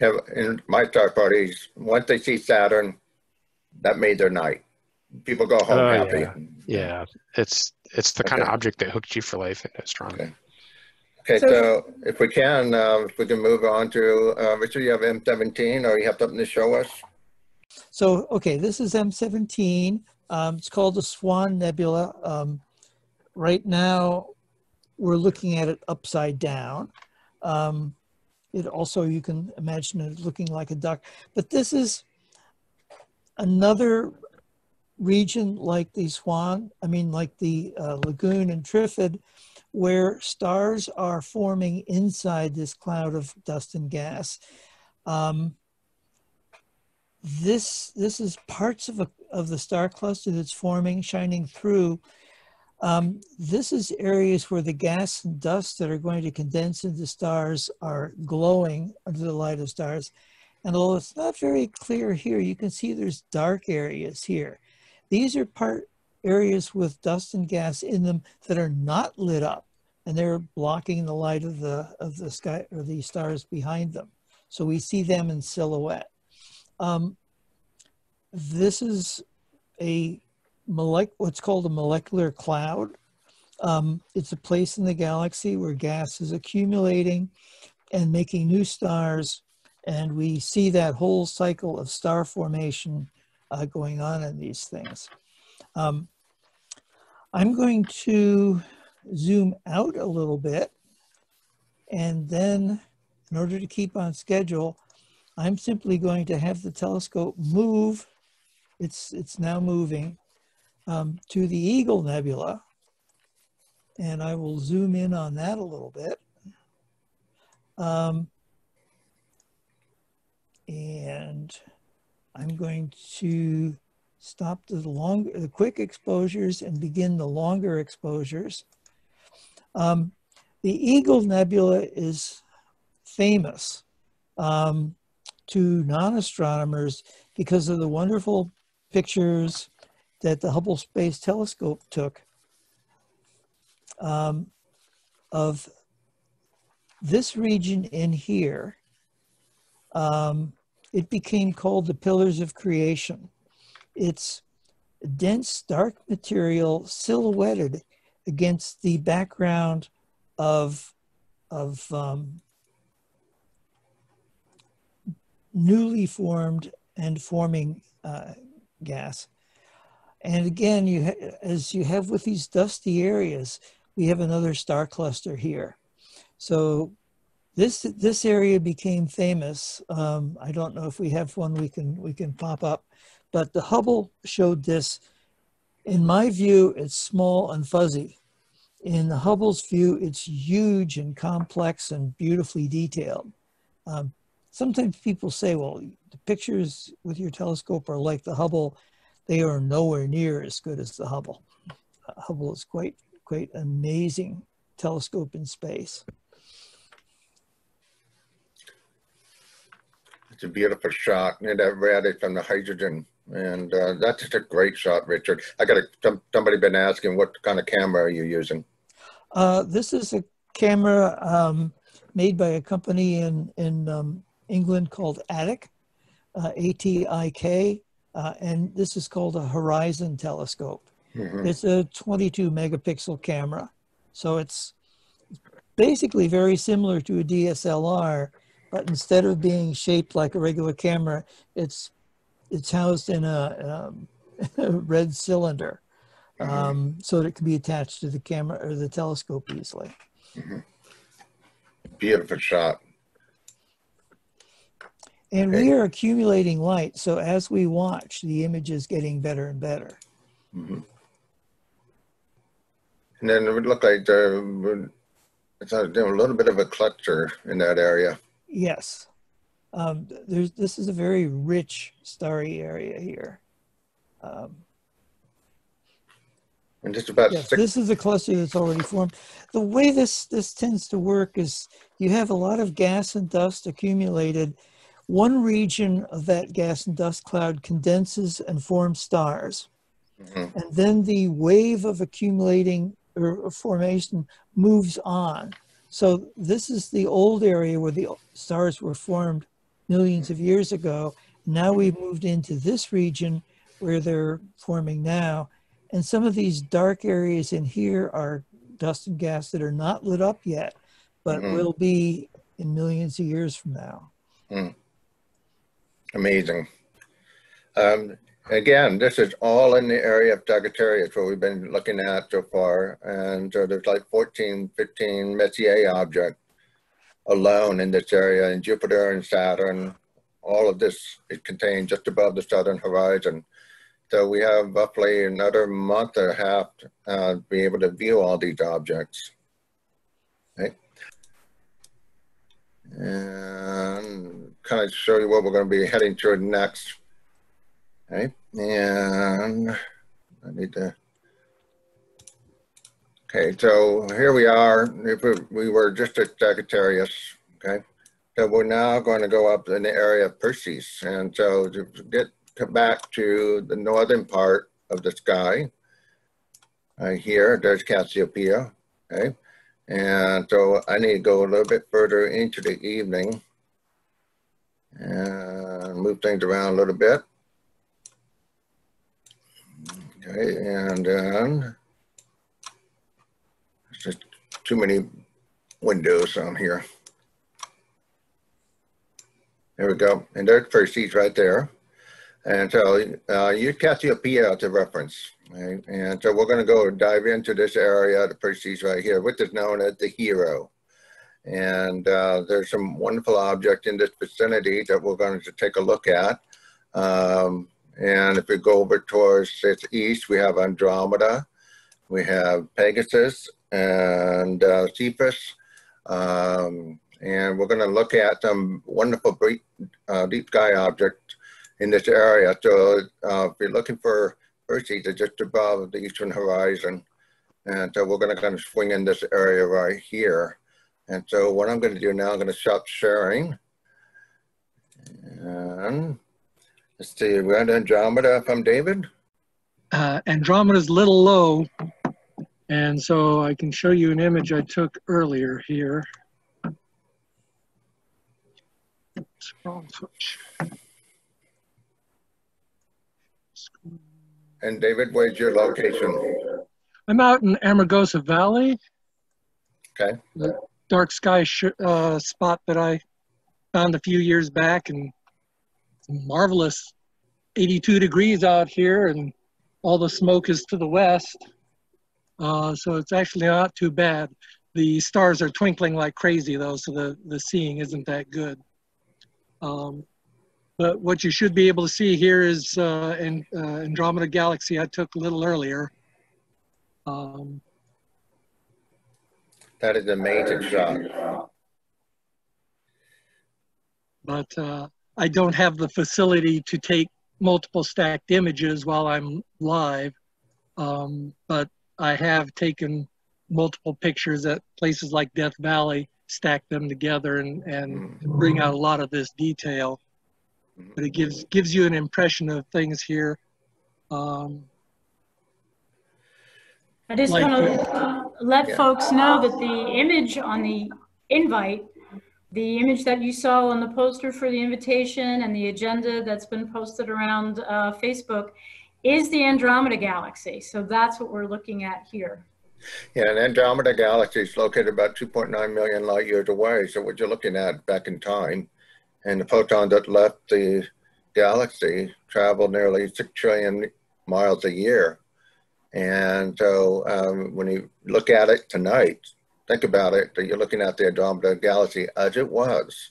Yeah, in my star parties, once they see Saturn, that made their night. People go home Oh, happy. yeah. Yeah, it's it's the kind of object that hooks you for life in astronomy. Okay, So- so if we can, uh, if we can move on to, uh, Richard, you have M17 or you have something to show us? So, okay, this is M17. Um, it's called the Swan Nebula. Um, right now, we're looking at it upside down. Um, it also, you can imagine it looking like a duck. But this is another region like the Swan, I mean, like the uh, Lagoon and Trifid, where stars are forming inside this cloud of dust and gas. Um, this this is parts of a of the star cluster that's forming shining through um, this is areas where the gas and dust that are going to condense into stars are glowing under the light of stars and although it's not very clear here you can see there's dark areas here these are part areas with dust and gas in them that are not lit up and they're blocking the light of the of the sky or the stars behind them. So we see them in silhouette. Um, this is a what's called a molecular cloud. Um, it's a place in the galaxy where gas is accumulating and making new stars, and we see that whole cycle of star formation uh, going on in these things. Um, I'm going to zoom out a little bit, and then in order to keep on schedule, I'm simply going to have the telescope move. It's, it's now moving um, to the Eagle Nebula. And I will zoom in on that a little bit. Um, and I'm going to stop the long, the quick exposures and begin the longer exposures. Um, the Eagle Nebula is famous um, to non-astronomers because of the wonderful pictures that the Hubble Space Telescope took um, of this region in here. Um, it became called the Pillars of Creation. It's dense, dark material silhouetted against the background of, of um, newly formed and forming uh, gas. And again, you as you have with these dusty areas, we have another star cluster here. So this this area became famous. Um, I don't know if we have one we can we can pop up, but the Hubble showed this. In my view, it's small and fuzzy. In the Hubble's view, it's huge and complex and beautifully detailed. Um, sometimes people say, well, the pictures with your telescope are like the Hubble. They are nowhere near as good as the Hubble. Uh, Hubble is quite, quite amazing telescope in space. It's a beautiful shot. And read it from the hydrogen. And uh, that's just a great shot, Richard. I got a, somebody been asking what kind of camera are you using? Uh, this is a camera um, made by a company in, in um, England called Atik, uh, A-T-I-K, uh, and this is called a Horizon telescope. Mm-hmm. It's a 22 megapixel camera. So it's basically very similar to a DSLR, but instead of being shaped like a regular camera, it's it's housed in a, *laughs* a red cylinder, mm-hmm. um, so that it can be attached to the camera or the telescope easily. Mm-hmm. Beautiful shot. And we are accumulating light, so as we watch, the image is getting better and better. Mm-hmm. And then it would look like uh, it's a, a little bit of a cluster in that area. Yes. Um, there's this is a very rich starry area here. Um, and just about yes, this is a cluster that's already formed. The way this this tends to work is you have a lot of gas and dust accumulated one region of that gas and dust cloud condenses and forms stars. Mm-hmm. And then the wave of accumulating or formation moves on. So this is the old area where the stars were formed millions of years ago. Now we've moved into this region where they're forming now. And some of these dark areas in here are dust and gas that are not lit up yet, but mm-hmm. will be in millions of years from now. Mm. Amazing. Um, again, this is all in the area of Sagittarius, what we've been looking at so far. And so there's like 14, 15 Messier objects alone in this area, and Jupiter and Saturn, all of this is contained just above the southern horizon. So we have roughly another month and a half to uh, be able to view all these objects. Okay. And kind of show you what we're going to be heading toward next. Okay, and I need to. Okay, so here we are. We were just at Sagittarius. Okay, so we're now going to go up in the area of Perseus, and so to get back to the northern part of the sky. Uh, here, there's Cassiopeia. Okay, And so I need to go a little bit further into the evening and move things around a little bit. Okay, and then it's just too many windows on here. There we go. And there's Perseus right there. And so uh, use Cassiopeia to reference. Right? And so we're going to go dive into this area, the Perseus right here, which is known as the hero. And uh, there's some wonderful object in this vicinity that we're going to take a look at. Um, and if we go over towards its east, we have Andromeda, we have Pegasus and uh, Cepheus. Um, and we're going to look at some wonderful uh, deep sky objects in this area. So uh, if you're looking for Perseus, it's just above the eastern horizon. And so we're going to kind of swing in this area right here. And so what I'm going to do now, I'm going to stop sharing. And let's see, we're at Andromeda from David. Uh, Andromeda's a little low. And so I can show you an image I took earlier here. Switch. And David, where's your location? I'm out in Amargosa Valley. Okay. The dark sky uh, spot that I found a few years back and marvelous 82 degrees out here and all the smoke is to the west. Uh, so it's actually not too bad. The stars are twinkling like crazy though, so the, the seeing isn't that good. Um, but what you should be able to see here is uh, uh, Andromeda Galaxy I took a little earlier. Um, that is an major shot. But uh, I don't have the facility to take multiple stacked images while I'm live. Um, but I have taken multiple pictures at places like Death Valley, stack them together and, and bring out a lot of this detail. But it gives gives you an impression of things here. Um, I just like want to let Yeah. folks know that the image on the invite, the image that you saw on the poster for the invitation and the agenda that's been posted around uh, Facebook is the Andromeda Galaxy. So that's what we're looking at here. Yeah, and Andromeda Galaxy is located about 2.9 million light years away. So what you're looking at back in time, and the photon that left the galaxy traveled nearly 6 trillion miles a year. And so um, when you look at it tonight, think about it, that you're looking at the Andromeda Galaxy as it was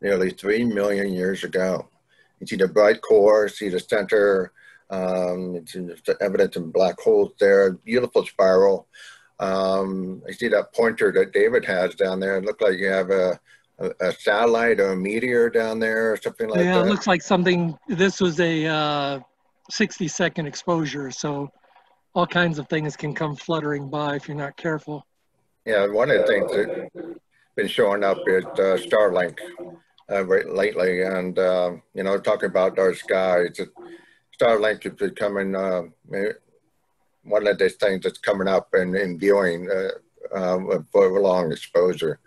nearly 3 million years ago. You see the bright core, see the center, um, it's, evidence in black holes there, beautiful spiral. Um, I see that pointer that David has down there. It looked like you have a, a, a satellite or a meteor down there or something like yeah, that. Yeah, it looks like something, this was a uh, 60 second exposure. So all kinds of things can come fluttering by if you're not careful. Yeah, one of the things that's been showing up is uh, Starlink uh, lately, and uh, you know, talking about dark skies. Starlink is becoming uh, one of those things that's coming up and in viewing uh, uh, for long exposure.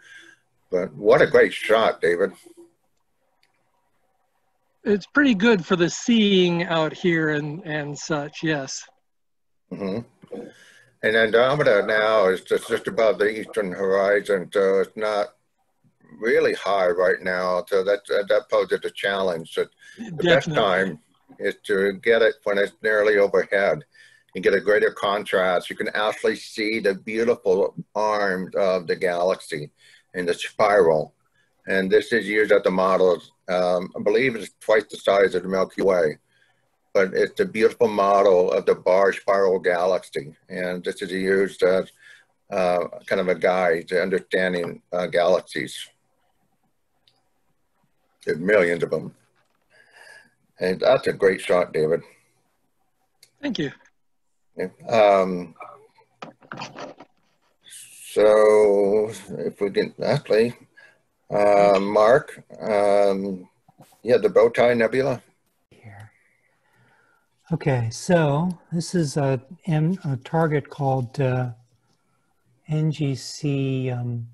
But what a great shot, David! It's pretty good for the seeing out here and, and such, yes. Hmm And Andromeda now is just, just above the eastern horizon, so it's not really high right now. So that that poses a challenge. So the best time is to get it when it's nearly overhead. You get a greater contrast. You can actually see the beautiful arms of the galaxy in the spiral. And this is used as the model. Um, I believe it's twice the size of the Milky Way but it's a beautiful model of the bar spiral galaxy. And this is used as uh, kind of a guide to understanding uh, galaxies. There's millions of them. And that's a great shot, David. Thank you. Yeah. Um, so if we can, actually, uh, Mark, um, you have the bow tie nebula? Okay, so this is a target called uh, NGC um,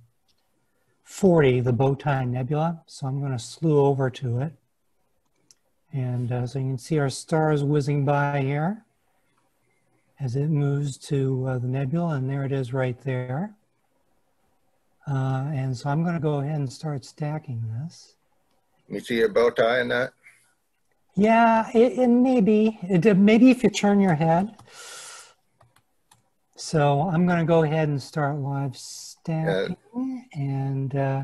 40, the Bowtie Nebula. So I'm going to slew over to it. And uh, so you can see our stars whizzing by here as it moves to uh, the nebula, and there it is right there. Uh, and so I'm going to go ahead and start stacking this. You see your bow tie in that? Yeah, it, it may be. It, maybe if you turn your head. So I'm going to go ahead and start live stacking. and uh,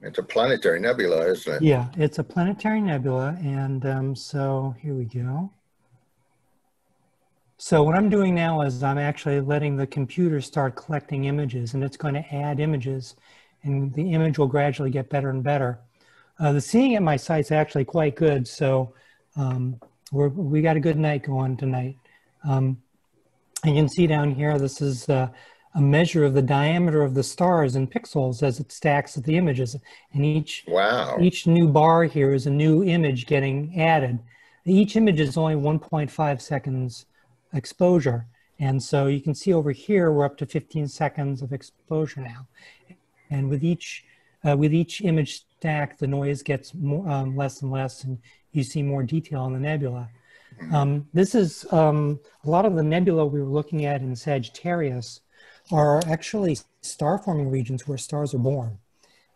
it's a planetary nebula, isn't it? Yeah, it's a planetary nebula. And um, so here we go. So what I'm doing now is I'm actually letting the computer start collecting images and it's going to add images and the image will gradually get better and better. Uh, the seeing at my site's actually quite good. So um, we're, we got a good night going tonight. Um, you can see down here, this is uh, a measure of the diameter of the stars in pixels as it stacks the images. And each, wow. each new bar here is a new image getting added. Each image is only 1.5 seconds exposure. And so you can see over here, we're up to 15 seconds of exposure now. And with each, uh, with each image stack, the noise gets more, um, less and less, and you see more detail in the nebula. Um, this is um, a lot of the nebula we were looking at in Sagittarius are actually star forming regions where stars are born.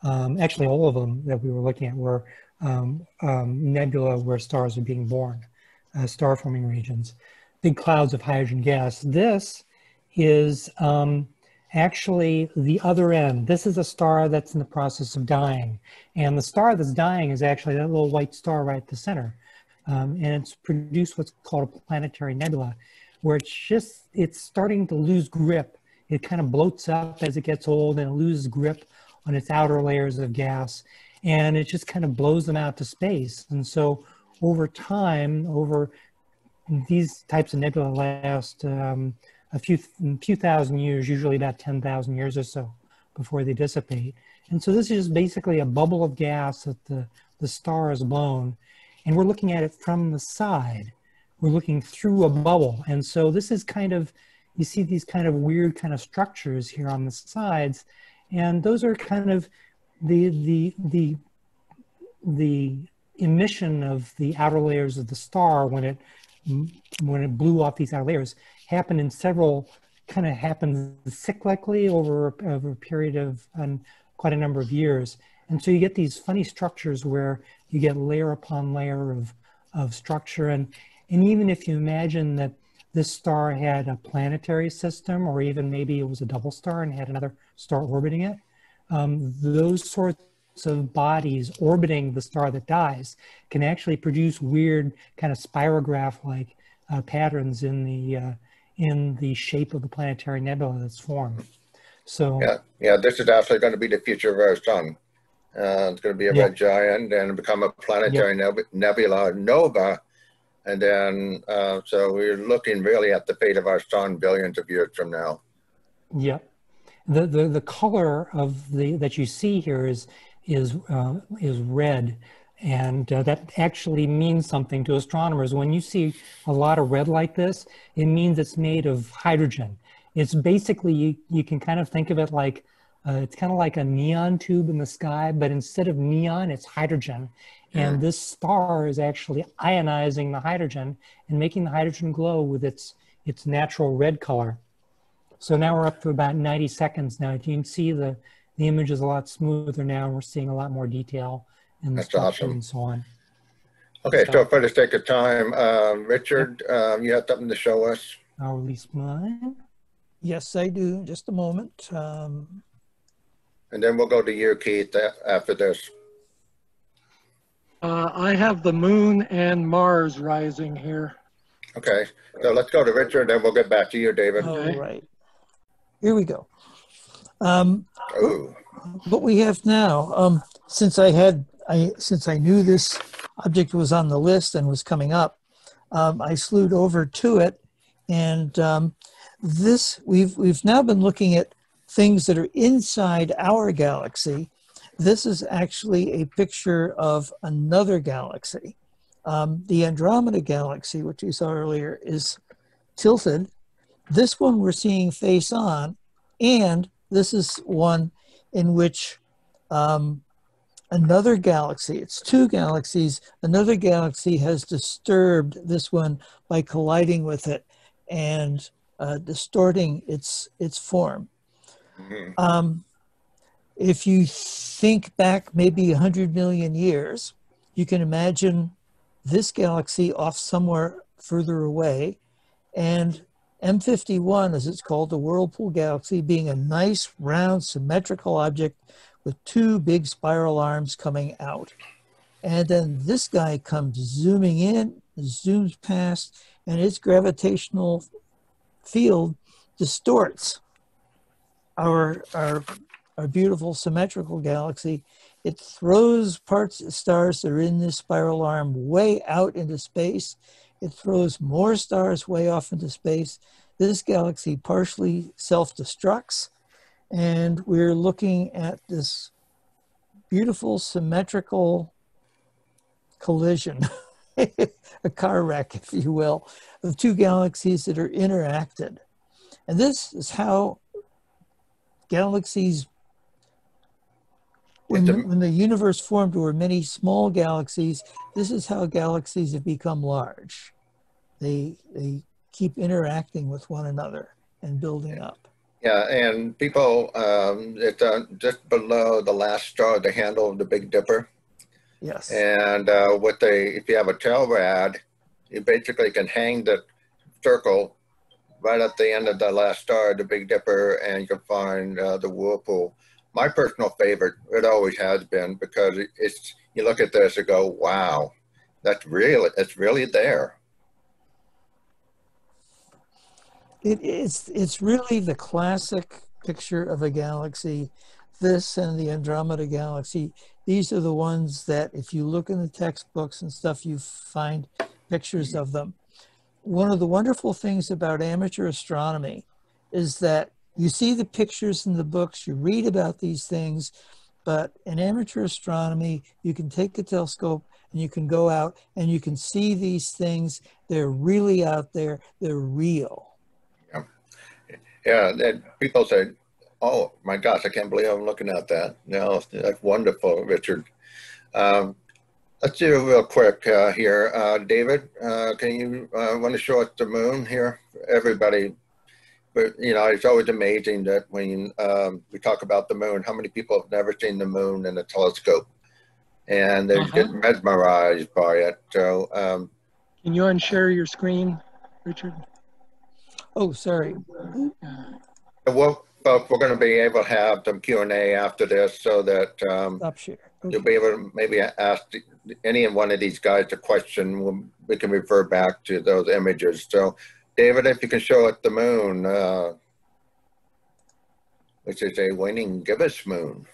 Um, actually, all of them that we were looking at were um, um, nebula where stars are being born, uh, star forming regions big clouds of hydrogen gas. This is um, actually the other end. This is a star that's in the process of dying. And the star that's dying is actually that little white star right at the center. Um, and it's produced what's called a planetary nebula, where it's just, it's starting to lose grip. It kind of bloats up as it gets old and it loses grip on its outer layers of gas. And it just kind of blows them out to space. And so over time, over these types of nebula last um, a few few thousand years, usually about 10,000 years or so before they dissipate. And so this is basically a bubble of gas that the, the star is blown. And we're looking at it from the side. We're looking through a bubble. And so this is kind of, you see these kind of weird kind of structures here on the sides. And those are kind of the, the, the, the emission of the outer layers of the star when it when it blew off these outer layers happened in several kind of happened cyclically over, over a period of um, quite a number of years. And so you get these funny structures where you get layer upon layer of, of structure. And, and even if you imagine that this star had a planetary system, or even maybe it was a double star and had another star orbiting it, um, those sorts of bodies orbiting the star that dies can actually produce weird kind of spirograph-like uh, patterns in the uh, in the shape of the planetary nebula that's formed. So yeah, yeah, this is actually going to be the future of our sun. Uh, it's going to be a yeah. red giant and become a planetary yeah. nebula nova, and then uh, so we're looking really at the fate of our sun billions of years from now. Yep. The, the, the color of the that you see here is is, uh, is red. And uh, that actually means something to astronomers. When you see a lot of red like this, it means it's made of hydrogen. It's basically, you, you can kind of think of it like, uh, it's kind of like a neon tube in the sky, but instead of neon, it's hydrogen. And this star is actually ionizing the hydrogen and making the hydrogen glow with its, its natural red color. So now we're up to about 90 seconds now. You can see the, the image is a lot smoother now. We're seeing a lot more detail in the That's structure awesome. and so on. Okay, so for the sake of time, um, Richard, um, you have something to show us? I'll release mine. Yes, I do. Just a moment. Um, and then we'll go to you, Keith, after this. Uh, I have the moon and Mars rising here. Okay, so let's go to Richard, and then we'll get back to you, David. All right. Here we go. Um, what we have now, um, since I had, I since I knew this object was on the list and was coming up, um, I slewed over to it, and um, this we've we've now been looking at things that are inside our galaxy. This is actually a picture of another galaxy. Um, the Andromeda galaxy, which you saw earlier, is tilted. This one we're seeing face on, and this is one in which um, another galaxy, it's two galaxies, another galaxy has disturbed this one by colliding with it and uh, distorting its, its form. Um, if you think back maybe 100 million years, you can imagine this galaxy off somewhere further away and M51, as it's called, the Whirlpool Galaxy, being a nice, round, symmetrical object with two big spiral arms coming out. And then this guy comes zooming in, zooms past, and its gravitational field distorts our, our, our beautiful symmetrical galaxy. It throws parts of stars that are in this spiral arm way out into space. It throws more stars way off into space. This galaxy partially self-destructs, and we're looking at this beautiful symmetrical collision, *laughs* a car wreck, if you will, of two galaxies that are interacted. And this is how galaxies, when the, when the universe formed, there were many small galaxies. This is how galaxies have become large. They, they keep interacting with one another and building up. Yeah, and people, um, it's uh, just below the last star, the handle of the Big Dipper. Yes. And uh, what they, if you have a Telrad, you basically can hang the circle right at the end of the last star, the Big Dipper, and you can find uh, the whirlpool. My personal favorite, it always has been, because it's you look at this and go, wow, that's really, it's really there. It, it's it's really the classic picture of a galaxy. This and the Andromeda galaxy. These are the ones that, if you look in the textbooks and stuff, you find pictures of them one of the wonderful things about amateur astronomy is that you see the pictures in the books, you read about these things, but in amateur astronomy, you can take a telescope and you can go out and you can see these things. They're really out there, they're real. Yeah, people say, oh my gosh, I can't believe I'm looking at that. No, that's wonderful, Richard. Um, Let's do real quick uh, here. Uh, David, uh, can you uh, want to show us the moon here? Everybody, but you know, it's always amazing that when um, we talk about the moon, how many people have never seen the moon in a telescope? And they -huh. get mesmerized by it. So, um, can you unshare your screen, Richard? Oh, sorry. Well, folks, we're going to be able to have some Q&A after this so that um, Stop share. Okay. You'll be able to maybe ask any one of these guys a question. We can refer back to those images. So, David, if you can show us the moon, uh, which is a waning gibbous moon.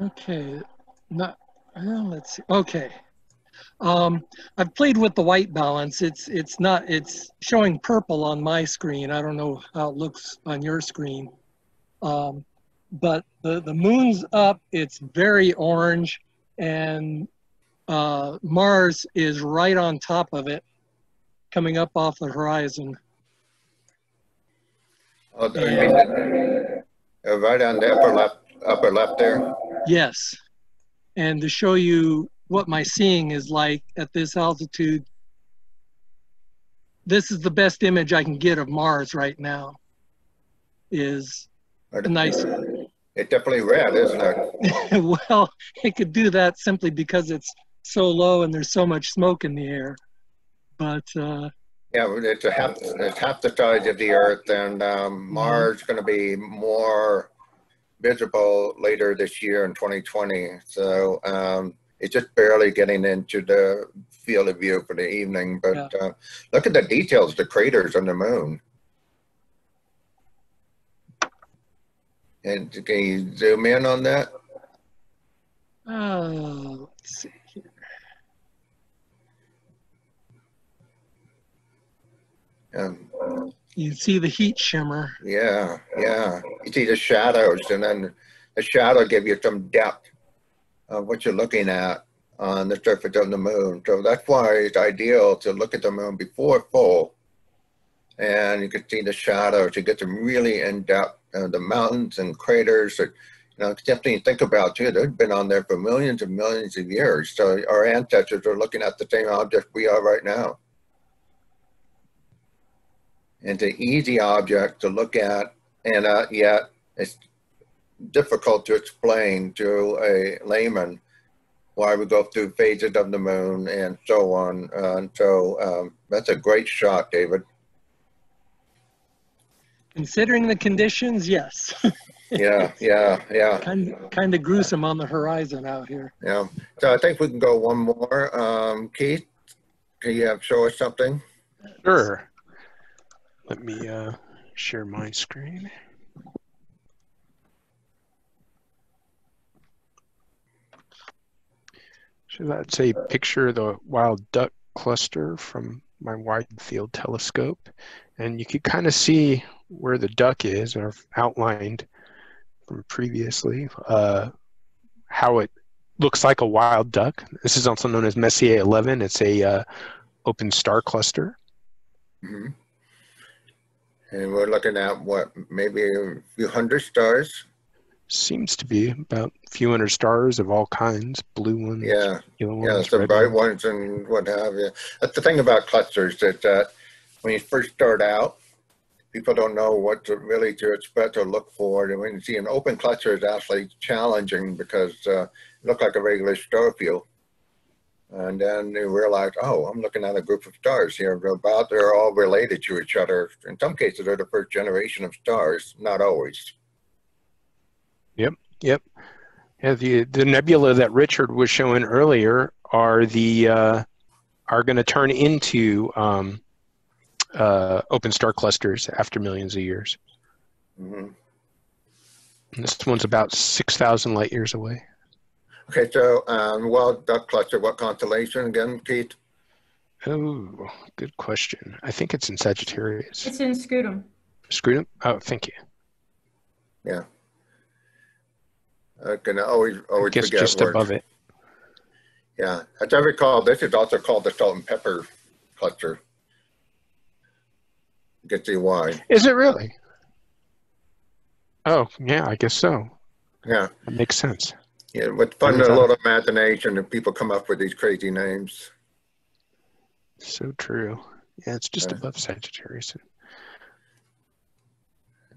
Okay, not. Well, let's see. Okay, um, I've played with the white balance. It's it's not. It's showing purple on my screen. I don't know how it looks on your screen. Um, but the, the moon's up, it's very orange, and uh, Mars is right on top of it, coming up off the horizon. Oh, and, uh, right on the upper left, upper left there? Yes. And to show you what my seeing is like at this altitude, this is the best image I can get of Mars right now, is a nice it's definitely red, isn't it? *laughs* well, it could do that simply because it's so low and there's so much smoke in the air. But uh, yeah, it's a half it's half the size of the Earth, and um, Mars is going to be more visible later this year in 2020. So um, it's just barely getting into the field of view for the evening. But yeah. uh, look at the details, the craters on the moon. And can you zoom in on that? Oh, let's see here. Um, you see the heat shimmer. Yeah, yeah. You see the shadows, and then the shadow give you some depth what you're looking at on the surface of the moon. So that's why it's ideal to look at the moon before full and you can see the shadows. You get to really in depth uh, the mountains and craters that you know something to think about too. They've been on there for millions and millions of years. So our ancestors are looking at the same object we are right now. It's an easy object to look at, and uh, yet it's difficult to explain to a layman why we go through phases of the moon and so on. Uh, and so um, that's a great shot, David. Considering the conditions, yes. *laughs* yeah, yeah, yeah. kind, kind of gruesome on the horizon out here. Yeah. So I think we can go one more. Um, Keith, can you have, show us something? Sure. Let me uh, share my screen. That's a picture of the wild duck cluster from my wide field telescope. And you can kind of see where the duck is, or outlined from previously, uh, how it looks like a wild duck. This is also known as Messier 11. It's a uh, open star cluster. Mm -hmm. And we're looking at what, maybe a few hundred stars? Seems to be about a few hundred stars of all kinds, blue ones, yeah, yellow yeah, ones, some bright ones. ones and what have you. That's the thing about clusters that uh, when you first start out, people don't know what to really to expect or look for. And when you see an open cluster, it's actually challenging because uh, it looked like a regular star field. And then you realize, oh, I'm looking at a group of stars here. They're about they're all related to each other. In some cases, they're the first generation of stars. Not always. Yep, yep. Yeah, the the nebula that Richard was showing earlier are the uh, are going to turn into um, uh, open star clusters after millions of years. Mhm. This one's about six thousand light years away. Okay, so um, well, duck cluster, what constellation again, Keith? Oh, good question. I think it's in Sagittarius. It's in Scutum. Scutum? Oh, thank you. Yeah. I can always always guess forget just words. above it. Yeah, as I recall, this is also called the salt and pepper cluster. You can see why. Is it really? Oh, yeah, I guess so. Yeah. That makes sense. Yeah, with fun, Every a time. little imagination, and people come up with these crazy names. So true. Yeah, it's just Yeah. above Sagittarius.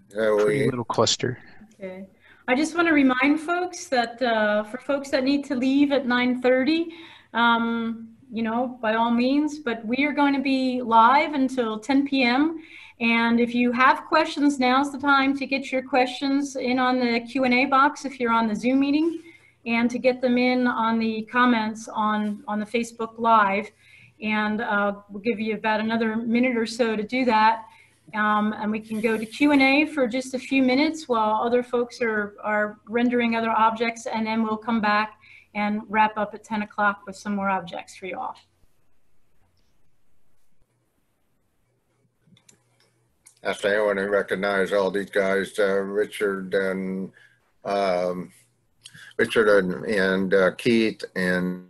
So Pretty little cluster. Okay. I just want to remind folks that uh, for folks that need to leave at 9:30, um, you know, by all means, but we are going to be live until 10 p.m. And if you have questions, now's the time to get your questions in on the Q&A box if you're on the Zoom meeting, and to get them in on the comments on on the Facebook Live. And uh, we'll give you about another minute or so to do that. Um, and we can go to Q&A for just a few minutes while other folks are, are rendering other objects, and then we'll come back and wrap up at 10 o'clock with some more objects for you all. actually, I want to recognize all these guys, uh, Richard and um, Richard and, and uh, Keith and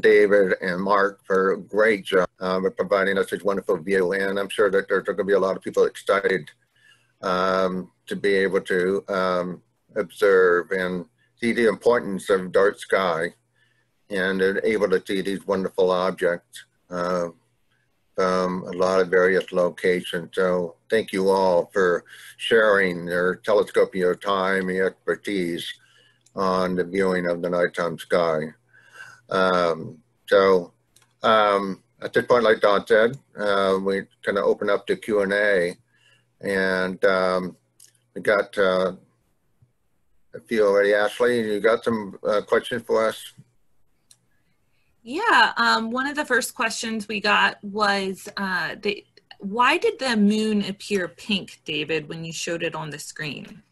David and Mark for a great job uh, with providing us this wonderful view. And I'm sure that there's going to be a lot of people excited um, to be able to um, observe and see the importance of dark sky and able to see these wonderful objects uh, from a lot of various locations. So thank you all for sharing your telescope, your time, your expertise on the viewing of the nighttime sky. Um, so um, at this point, like Dawn said, uh, we kind of open up to Q&A and um, we got uh, a few already. Ashley, you got some uh, questions for us? Yeah, um, one of the first questions we got was uh, the, why did the moon appear pink, David, when you showed it on the screen?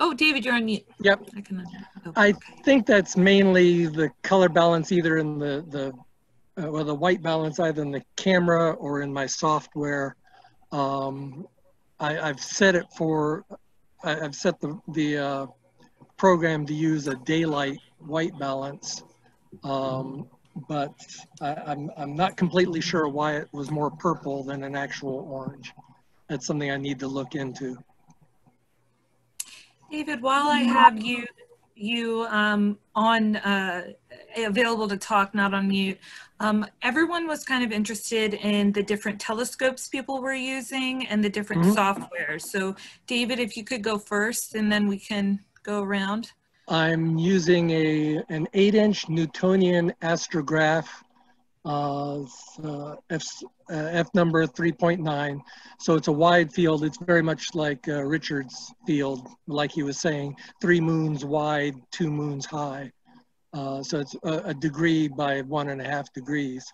Oh, David, you're on mute. Yep. I can. oh, I think that's mainly the color balance either in the, the uh, well, the white balance either in the camera or in my software. Um, I, I've set it for, I, I've set the, the uh, program to use a daylight white balance. Um, but I, I'm, I'm not completely sure why it was more purple than an actual orange. That's something I need to look into. David, while I have you, you um, on uh, available to talk, not on mute, um, everyone was kind of interested in the different telescopes people were using and the different Mhm. software. So, David, if you could go first, and then we can go around. I'm using a an eight inch Newtonian astrograph, F, uh, F number 3.9. So it's a wide field. It's very much like uh, Richard's field, like he was saying, three moons wide, two moons high. Uh, so it's a, a degree by one and a half degrees.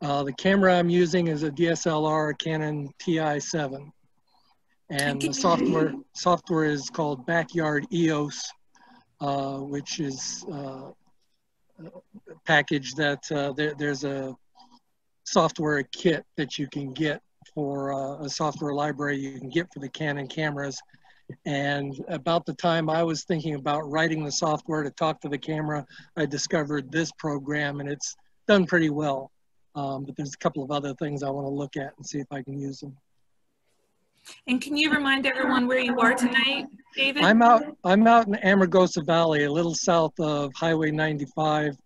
Uh, the camera I'm using is a DSLR Canon TI7 and the software software is called Backyard EOS, uh, which is uh, package that uh, there, there's a software kit that you can get for uh, a software library you can get for the Canon cameras. And about the time I was thinking about writing the software to talk to the camera, I discovered this program and it's done pretty well. Um, but there's a couple of other things I want to look at and see if I can use them. And can you remind everyone where you are tonight, David? I'm out. I'm out in Amargosa Valley, a little south of Highway 95,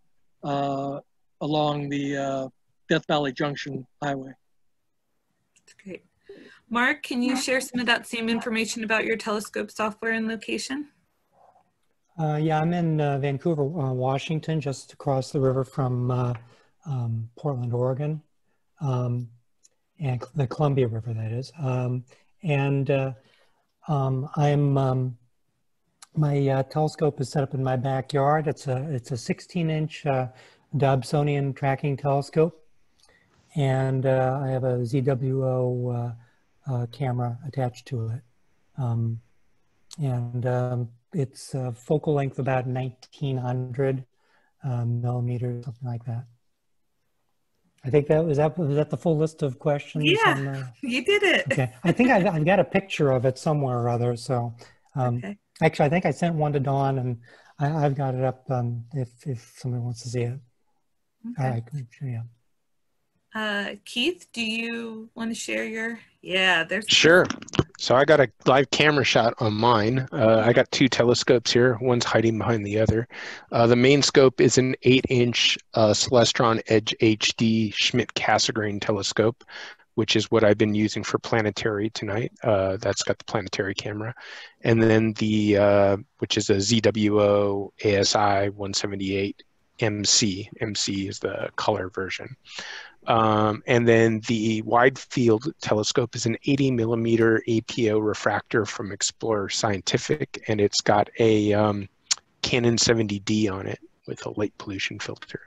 uh, along the uh, Death Valley Junction Highway. Great. Mark, can you share some of that same information about your telescope software and location? Uh, yeah, I'm in uh, Vancouver, uh, Washington, just across the river from uh, um, Portland, Oregon, um, and the Columbia River, that is. Um, and uh, um, I'm um, my uh, telescope is set up in my backyard. It's a it's a 16 inch uh, Dobsonian tracking telescope, and uh, I have a ZWO uh, uh, camera attached to it. Um, and um, it's focal length about 1900 um, millimeters, something like that. I think that was that was that the full list of questions. Yeah, on the- you did it. okay, I think I've, I've got a picture of it somewhere or other. So um, Okay. actually, I think I sent one to Dawn, and I, I've got it up um, if if somebody wants to see it. Okay. I can- yeah. Uh, Keith, do you want to share your? Yeah, there's. Sure. So I got a live camera shot on mine. Uh, I got two telescopes here. One's hiding behind the other. Uh, the main scope is an 8-inch uh, Celestron Edge HD Schmidt-Cassegrain telescope, which is what I've been using for planetary tonight. Uh, that's got the planetary camera. And then the, uh, which is a ZWO ASI 178 MC. MC is the color version. Um, and then the wide field telescope is an 80 millimeter APO refractor from Explorer Scientific, and it's got a um, Canon 70D on it with a light pollution filter.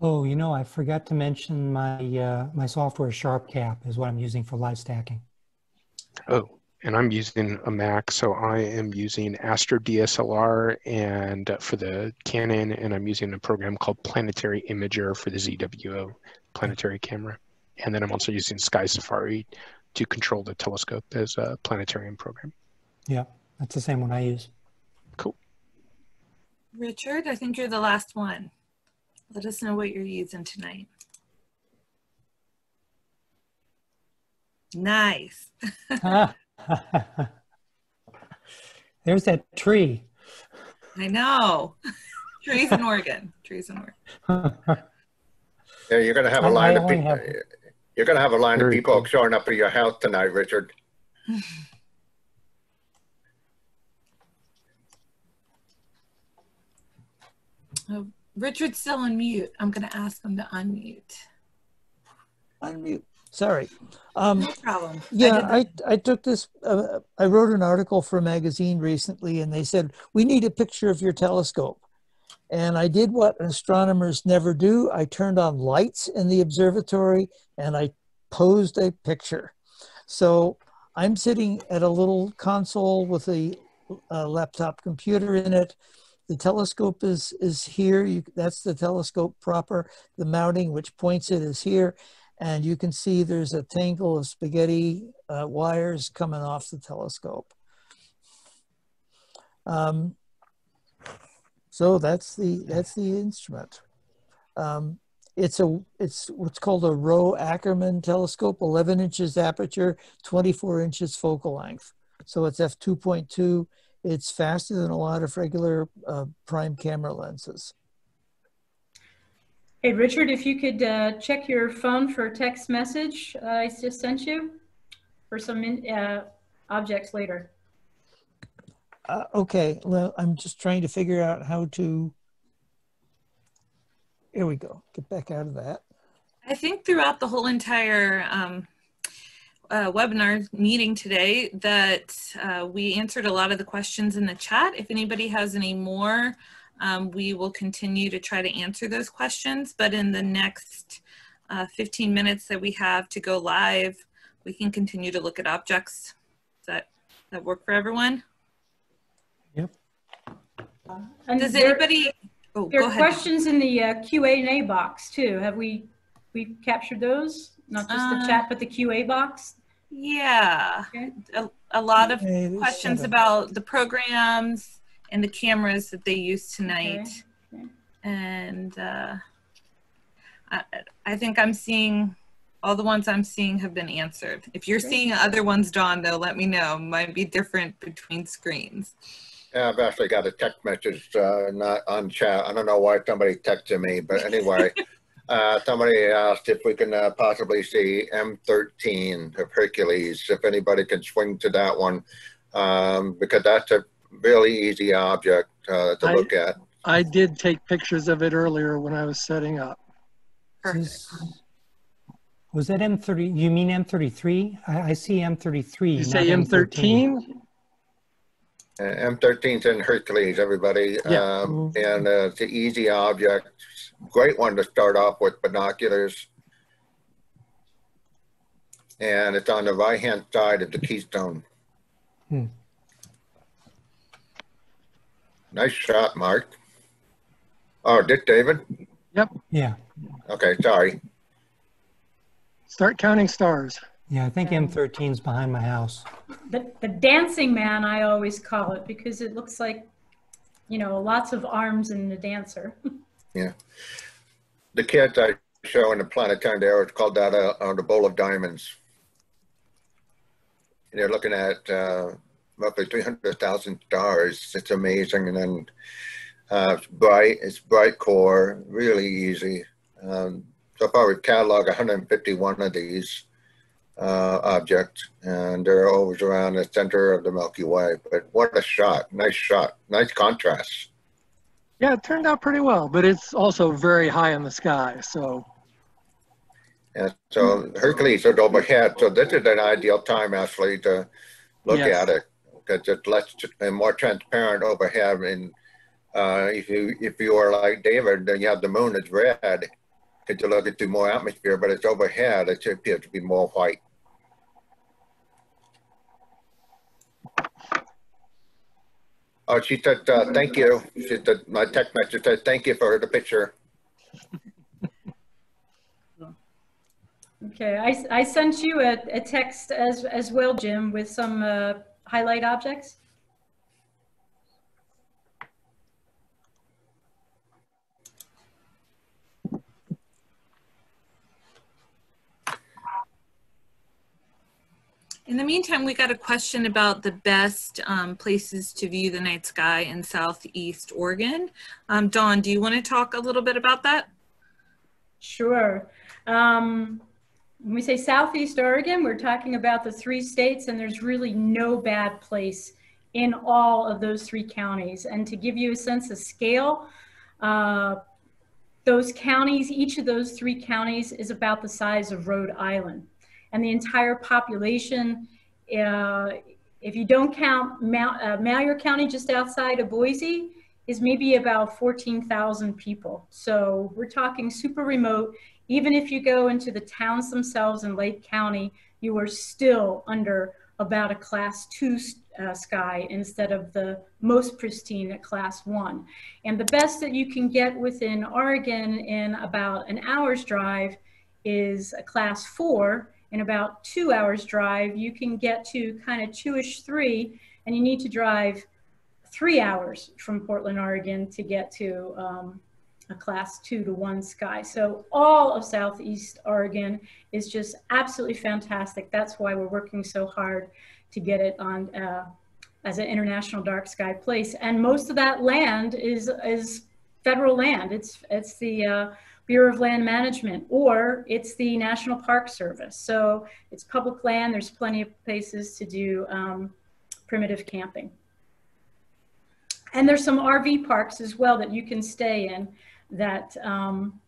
Oh, you know, I forgot to mention my uh, my software SharpCap is what I'm using for live stacking. Oh, and I'm using a Mac, so I am using Astro DSLR and uh, for the Canon, and I'm using a program called Planetary Imager for the ZWO planetary camera. And then I'm also using Sky Safari to control the telescope as a planetarium program. Yeah, that's the same one I use. Cool. Richard, I think you're the last one. Let us know what you're using tonight. Nice. *laughs* Ah. *laughs* There's that tree. I know. *laughs* Trees in Oregon. Trees in Oregon. Yeah, you're gonna have a I- line I of people. have- You're gonna have a line of Very people showing up at your house tonight, Richard. *laughs* Oh, Richard's still on mute. I'm going to ask him to unmute. Unmute. Sorry. Um, No problem. Yeah, did I, I took this, uh, I wrote an article for a magazine recently and they said, we need a picture of your telescope. And I did what astronomers never do. I turned on lights in the observatory and I posed a picture. So I'm sitting at a little console with a, uh laptop computer in it. The telescope is, is here. You, that's the telescope proper. The mounting, which points it, is here. And you can see there's a tangle of spaghetti uh, wires coming off the telescope. Um, So that's the that's the instrument. Um, it's a it's what's called a Rowe Ackermann telescope, 11 inches aperture, 24 inches focal length. So it's f 2.2. It's faster than a lot of regular uh, prime camera lenses. Hey, Richard, if you could uh, check your phone for a text message uh, I just sent you for some in, uh, objects later. Uh, okay, well, I'm just trying to figure out how to. Here we go. Get back out of that. I think throughout the whole entire um, uh, webinar meeting today that uh, we answered a lot of the questions in the chat. If anybody has any more, um, we will continue to try to answer those questions. But in the next uh, 15 minutes that we have to go live, we can continue to look at objects. Does that, that work for everyone? Yep. And Does there- anybody? Oh, There go are ahead. questions in the uh, QA box too. Have we, we captured those? Not just the Uh, chat, but the QA box? Yeah, a, a lot of Okay, questions about the programs and the cameras that they use tonight. Okay. And uh, I, I think I'm seeing, all the ones I'm seeing have been answered. If you're Great. seeing other ones, Dawn, though, let me know. Might be different between screens. Yeah, I've actually got a text message, uh, not on chat. I don't know why somebody texted me, but anyway, *laughs* uh, somebody asked if we can uh, possibly see M13 of Hercules, if anybody can swing to that one, um, because that's a really easy object uh, to I- look at. I did take pictures of it earlier when I was setting up. Was that M30? You mean M33? I, I see M33. You say M13? Uh, M13's in Hercules, everybody. Yeah. Um, and uh, it's an easy object. Great one to start off with binoculars. And it's on the right hand side of the keystone. Hmm. Nice shot, Mark. Oh, Dick David? Yep. Yeah. Okay, sorry. Start counting stars. Yeah, I think M13 is behind my house. The, the dancing man, I always call it, because it looks like, you know, lots of arms in the dancer. *laughs* Yeah. The kids I show in the planetarium there, it's called that uh, uh, the bowl of diamonds. And they're looking at uh, roughly 300,000 stars. It's amazing. And then uh, it's bright, it's bright core, really easy. Um, so far we've cataloged 151 of these uh, objects and they're always around the center of the Milky Way. But what a shot, nice shot, nice contrast. Yeah, it turned out pretty well, but it's also very high in the sky. So And so Hercules is overhead, so this is an ideal time actually to look Yes. at it it's less and more transparent overhead. And uh, if you if you are like David, then you have the moon is red because you're through more atmosphere, but it's overhead. It appears to be more white. Oh, she said, uh, thank you. She said, my text message said, thank you for the picture. Okay, I, I sent you a, a text as, as well, Jim, with some uh, highlight objects. In the meantime, we got a question about the best um, places to view the night sky in Southeast Oregon. Um, Dawn, do you want to talk a little bit about that? Sure. Um, when we say Southeast Oregon, we're talking about the three states, and there's really no bad place in all of those three counties. And to give you a sense of scale, uh, those counties, each of those three counties is about the size of Rhode Island. And the entire population, uh, if you don't count Mount, uh, Malheur County just outside of Boise, is maybe about 14,000 people. So we're talking super remote. Even if you go into the towns themselves in Lake County, you are still under about a class two uh, sky instead of the most pristine at class one. And the best that you can get within Oregon in about an hour's drive is a class four. In about two hours drive, you can get to kind of two-ish three, and you need to drive three hours from Portland, Oregon to get to um, a class two to one sky. So all of Southeast Oregon is just absolutely fantastic. That's why we're working so hard to get it on uh, as an international dark sky place. And most of that land is, is federal land. It's, it's the uh, Bureau of Land Management or it's the National Park Service. So it's public land. There's plenty of places to do um, primitive camping. And there's some RV parks as well that you can stay in that um,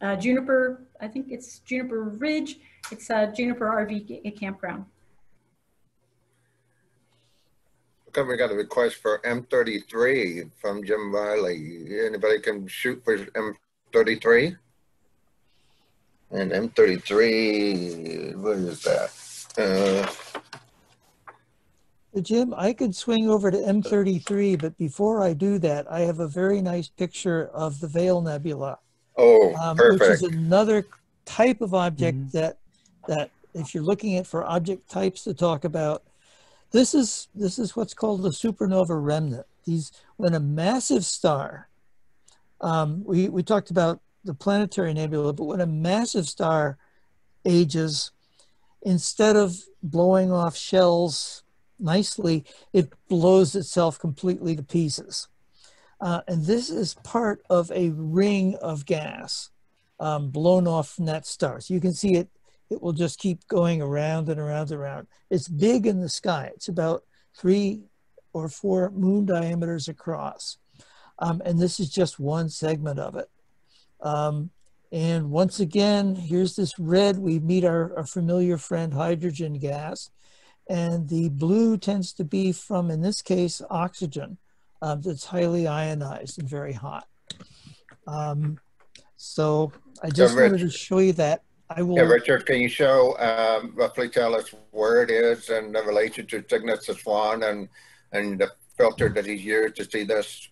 uh, Juniper, I think it's Juniper Ridge, it's a Juniper RV campground. We got a request for M33 from Jim Riley. Anybody can shoot for M33? And M33, what is that? Uh, Jim, I could swing over to M33, but before I do that, I have a very nice picture of the Veil Nebula. Oh, um, perfect. Which is another type of object mm -hmm. that that if you're looking at for object types to talk about, this is this is what's called the supernova remnant. These when a massive star, um, we we talked about the planetary nebula, but when a massive star ages, instead of blowing off shells nicely, it blows itself completely to pieces. Uh, and this is part of a ring of gas um, blown off from that star. So you can see it, it will just keep going around and around and around. It's big in the sky. It's about three or four moon diameters across. Um, and this is just one segment of it. Um, and once again, here's this red, we meet our, our familiar friend hydrogen gas. And the blue tends to be from, in this case, oxygen um, that's highly ionized and very hot. Um, so I just wanted to show you that. I will. Yeah, Richard, can you show um, roughly tell us where it is and the relation to Cygnus the Swan and and the filter that he's used to see this?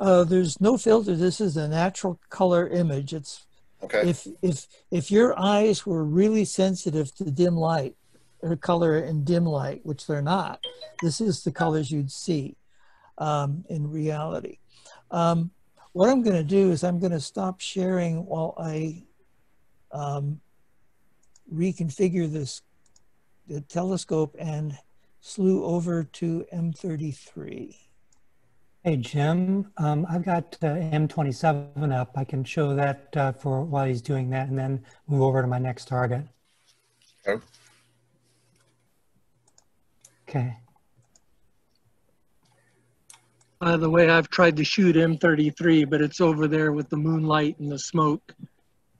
Uh, there's no filter. This is a natural color image. It's okay. If if if your eyes were really sensitive to dim light, or color in dim light, which they're not, this is the colors you'd see um, in reality. Um, what I'm going to do is I'm going to stop sharing while I um, reconfigure this the telescope and slew over to M33. Hey, Jim, um, I've got uh, M27 up. I can show that uh, for while he's doing that and then move over to my next target. Okay. Okay. By the way, I've tried to shoot M33, but it's over there with the moonlight and the smoke,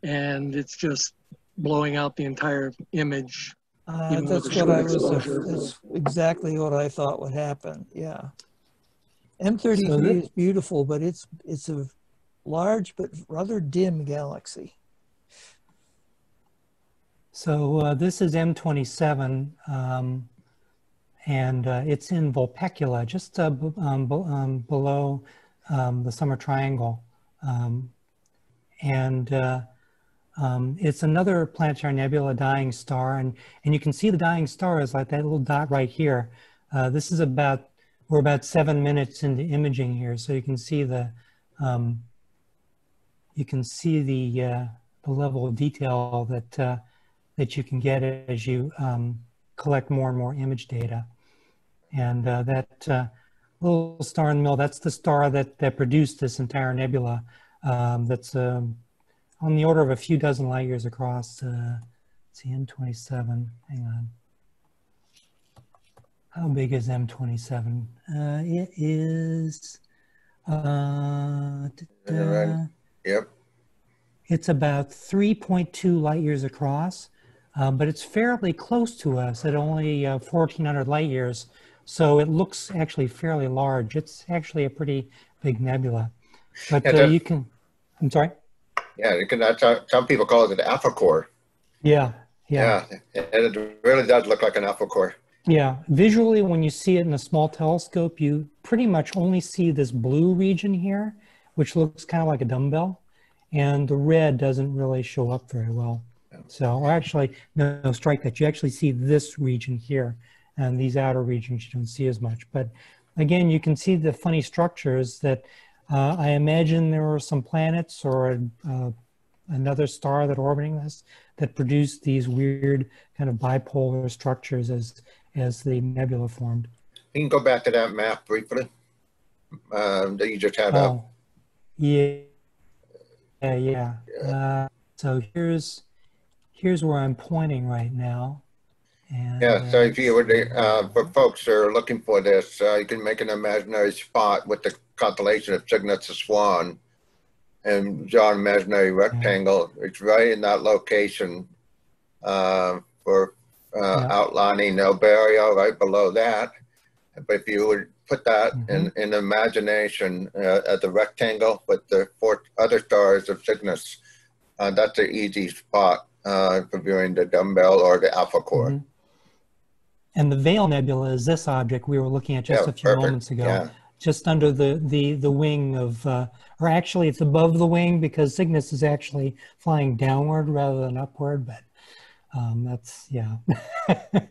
and it's just blowing out the entire image. Uh, that's what I was. That's exactly what I thought would happen. Yeah. M33 so is beautiful, but it's it's a large but rather dim galaxy. So uh, this is M27. Um, and uh, it's in Vulpecula, just uh, um, um, below um, the Summer Triangle. Um, and uh, um, it's another planetary nebula dying star, and, and you can see the dying star is like that little dot right here. Uh, this is about, we're about seven minutes into imaging here, so you can see the, um, you can see the, uh, the level of detail that, uh, that you can get as you collect more and more image data. And uh, that uh, little star in the middle, that's the star that, that produced this entire nebula. Um, that's um, on the order of a few dozen light years across. Uh, it's M27. Hang on. How big is M27? Uh, it is. Uh, yep. It's about 3.2 light years across, um, but it's fairly close to us at only uh, 1,400 light years. So it looks actually fairly large. It's actually a pretty big nebula. But yeah, uh, you can, I'm sorry? Yeah, you can, how, some people call it an apple core. Yeah, yeah. Yeah, and it really does look like an apple core. Yeah, visually when you see it in a small telescope, you pretty much only see this blue region here, which looks kind of like a dumbbell, and the red doesn't really show up very well. So, or actually, no, no, strike that. You actually see this region here, and these outer regions you don't see as much. But again, you can see the funny structures that uh, I imagine there were some planets or uh, another star that orbiting this that produced these weird kind of bipolar structures as as the nebula formed. You can go back to that map briefly um, that you just had oh, up. Yeah, yeah, yeah. Uh, so here's here's where I'm pointing right now. And, Yeah, so if you were, to, uh, for folks who are looking for this, uh, you can make an imaginary spot with the constellation of Cygnus the Swan and draw an imaginary rectangle. It's right in that location uh, for uh, outlining Albireo right below that. But if you would put that in, in imagination uh, as a rectangle with the four other stars of Cygnus, uh, that's an easy spot uh, for viewing the dumbbell or the apple core. Mhm. And the Veil Nebula is this object we were looking at just Yeah, a few perfect. moments ago, Yeah. just under the, the, the wing of, uh, or actually it's above the wing because Cygnus is actually flying downward rather than upward, but um, that's, yeah. *laughs*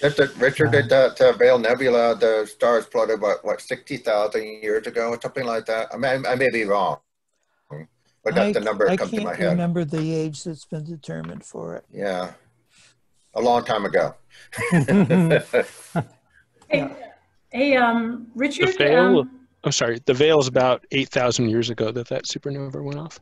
It. Richard did that uh, Veil Nebula. The stars floated about what sixty thousand years ago, or something like that. I mean, I may be wrong, but that's the I- number I that comes to my can't head. remember the age that's been determined for it. Yeah, a long time ago. *laughs* Hey, hey, um, The Richard, veil, um, I'm sorry, the veil is about 8,000 years ago that that supernova went off.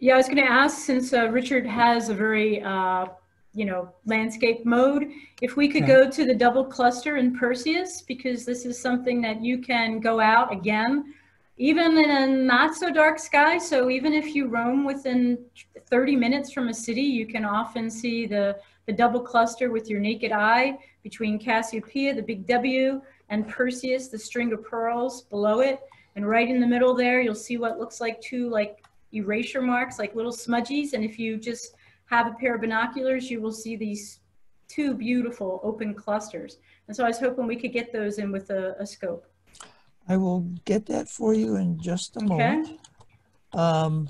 yeah, I was going to ask, since uh, Richard has a very, uh, you know, landscape mode, if we could Yeah. go to the double cluster in Perseus, because this is something that you can go out again, even in a not so dark sky. So even if you roam within 30 minutes from a city, you can often see the, the double cluster with your naked eye between Cassiopeia, the big W, and Perseus, the string of pearls below it. And right in the middle there, you'll see what looks like two like erasure marks, like little smudgies. And if you just have a pair of binoculars, you will see these two beautiful open clusters. And so I was hoping we could get those in with a, a scope. I will get that for you in just a Okay. moment. Um,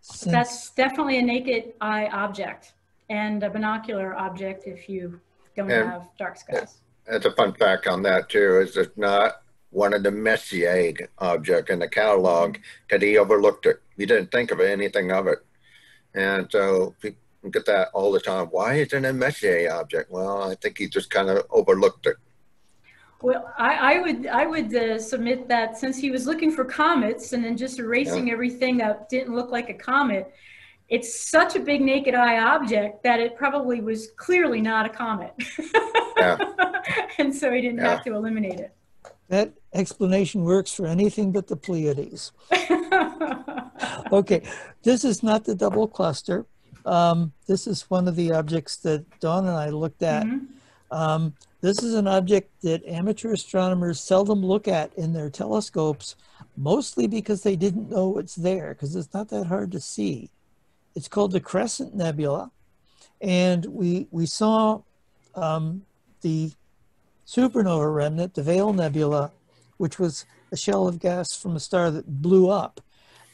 since, That's definitely a naked eye object and a binocular object if you don't And- have dark skies. That's a fun fact on that too. Is it's not one of the Messier object in the catalog because he overlooked it. He didn't think of anything of it, and so people get that all the time. Why isn't it a Messier object? Well, I think he just kind of overlooked it. Well, I, I would I would uh, submit that since he was looking for comets and then just erasing everything that didn't look like a comet, it's such a big naked eye object that it probably was clearly not a comet. *laughs* and so he didn't have to eliminate it. that explanation works for anything but the Pleiades. *laughs* okay, this is not the double cluster. Um, this is one of the objects that Dawn and I looked at. Um, this is an object that amateur astronomers seldom look at in their telescopes, mostly because they didn't know it's there, because it's not that hard to see. It's called the Crescent Nebula, and we we saw um, the supernova remnant, the Veil Nebula, which was a shell of gas from a star that blew up.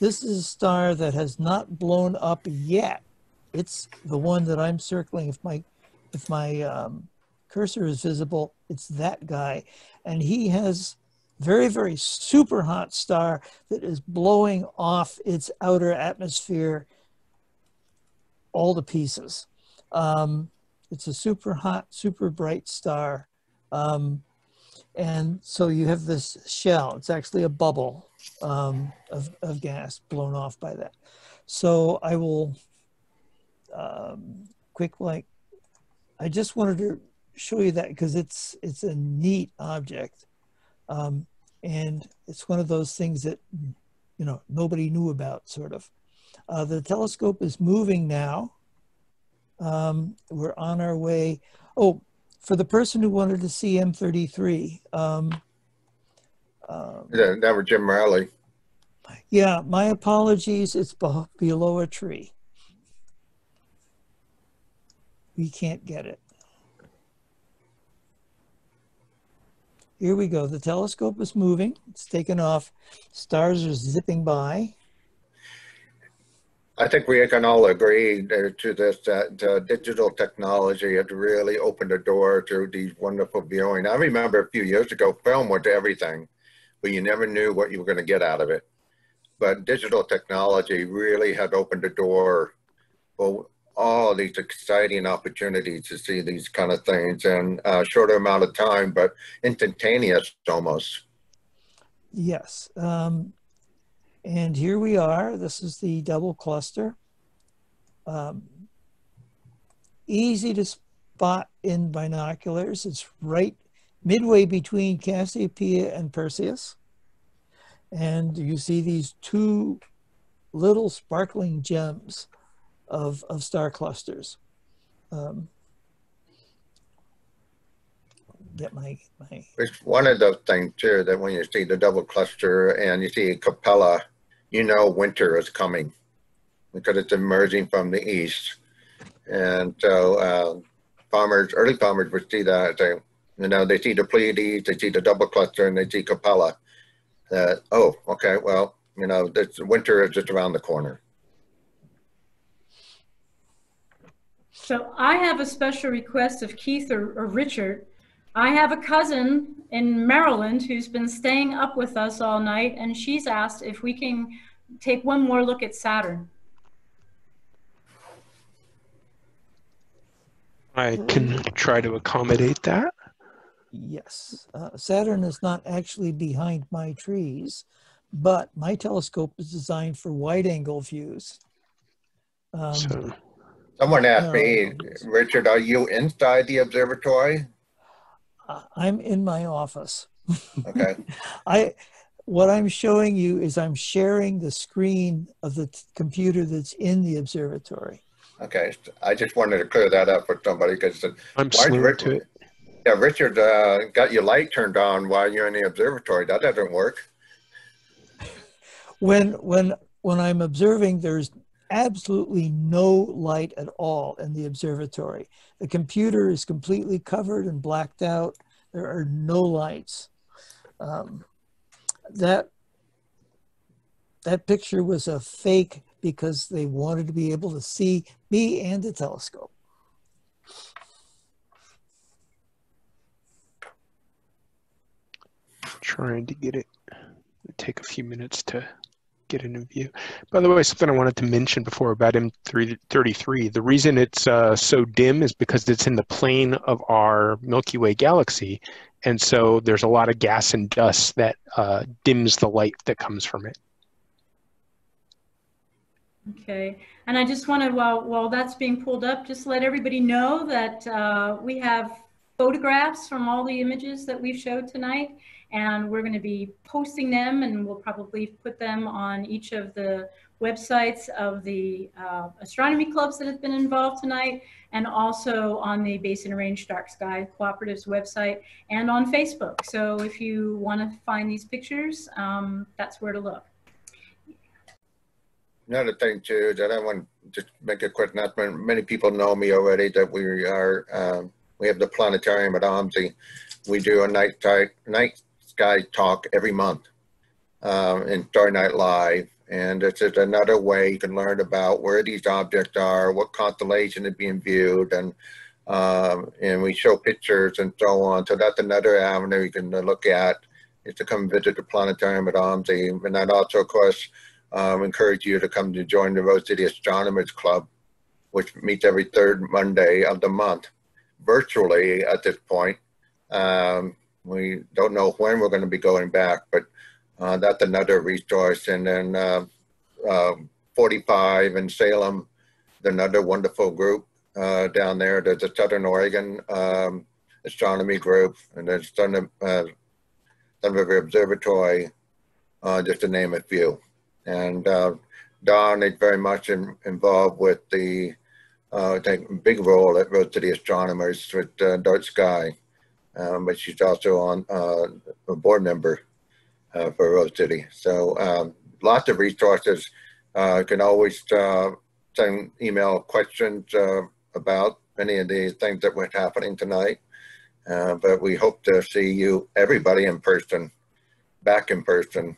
This is a star that has not blown up yet. It's the one that I'm circling. If my if my um, cursor is visible, it's that guy, and he has very very super hot star that is blowing off its outer atmosphere all the pieces. Um, it's a super hot, super bright star. Um, and so you have this shell. It's actually a bubble um, of, of gas blown off by that. So I will um, quick like, I just wanted to show you that because it's it's a neat object, um, and it's one of those things that you know nobody knew about, sort of. Uh, the telescope is moving now. Um, we're on our way. Oh, for the person who wanted to see M33, um, uh, Yeah, that was Jim Rowley. yeah, my apologies. It's below a tree. We can't get it. Here we go. The telescope is moving. It's taken off. Stars are zipping by. I think we can all agree to this that uh, digital technology has really opened the door to these wonderful viewing. I remember a few years ago, film was everything, but you never knew what you were going to get out of it. But digital technology really had opened the door for all these exciting opportunities to see these kind of things in a shorter amount of time, but instantaneous almost. Yes. Um, and here we are. This is the double cluster. Um, easy to spot in binoculars. It's right midway between Cassiopeia and Perseus. And you see these two little sparkling gems of, of star clusters. Um, get my, my... It's one of those things too, that when you see the double cluster and you see Capella, you know winter is coming because it's emerging from the east. And so uh, farmers, early farmers would see that, you know, they see the Pleiades, they see the double cluster, and they see Capella. That, oh, okay, well, you know, this winter is just around the corner. So I have a special request of Keith or, or Richard. I have a cousin in Maryland who's been staying up with us all night, and she's asked if we can take one more look at Saturn. I can try to accommodate that. Yes. Uh, Saturn is not actually behind my trees, but my telescope is designed for wide angle views. Um, so. Someone asked me, Richard, are you inside the observatory? I'm in my office. Okay. *laughs* I what I'm showing you is I'm sharing the screen of the computer that's in the observatory. Okay, I just wanted to clear that up for somebody because I'm Richard, to it. Yeah, Richard uh, got your light turned on while you're in the observatory. That doesn't work. When when when I'm observing, there's absolutely no light at all in the observatory. The computer is completely covered and blacked out. There are no lights. Um, that that picture was a fake because they wanted to be able to see me and the telescope. Trying to get it. It'd take a few minutes to get a new view. By the way, something I wanted to mention before about M33, the reason it's uh, so dim is because it's in the plane of our Milky Way galaxy. And so there's a lot of gas and dust that uh, dims the light that comes from it. Okay, and I just want to, while, while that's being pulled up, just let everybody know that uh, we have photographs from all the images that we've showed tonight and we're going to be posting them and we'll probably put them on each of the websites of the uh, astronomy clubs that have been involved tonight and also on the Basin Range Dark Sky Cooperative's website and on Facebook. So if you want to find these pictures, um, that's where to look. Another thing too that I want to just make a quick announcement. Many people know me already that we are um, we have the planetarium at OMSI. We do a night night sky talk every month um, in Starry Night Live. And it's just another way you can learn about where these objects are, what constellation is being viewed, and um, and we show pictures and so on. So that's another avenue you can look at is to come visit the planetarium at OMSI. And I'd also, of course, um, encourage you to come to join the Rose City Astronomers Club, which meets every third Monday of the month, virtually at this point. Um, we don't know when we're going to be going back, but uh, that's another resource. And then uh, uh, 45 in Salem, another wonderful group uh, down there. There's a Southern Oregon um, astronomy group, and there's Thunder, uh, Observatory, uh, just to name a few. And Dawn is very much in, involved with the uh, take a big role at Rose City Astronomers with uh, Dark Sky um, but she's also on uh, a board member uh, for Rose City. So um, lots of resources. Uh, can always uh, send email questions uh, about any of the things that were happening tonight. Uh, but we hope to see you, everybody in person, back in person,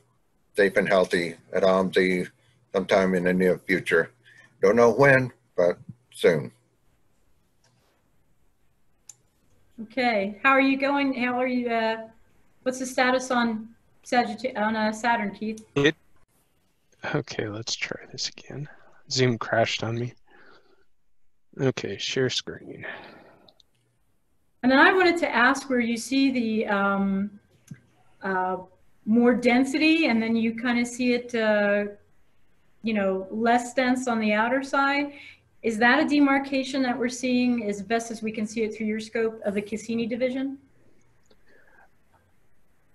safe and healthy at OMSI sometime in the near future. Don't know when, but soon. Okay, how are you going? How are you, uh, what's the status on Sagittarius, on uh, Saturn, Keith? It. Okay, let's try this again. Zoom crashed on me. Okay, share screen. And then I wanted to ask where you see the um, uh, more density and then you kind of see it, uh, you know, less dense on the outer side. Is that a demarcation that we're seeing as best as we can see it through your scope of the Cassini division?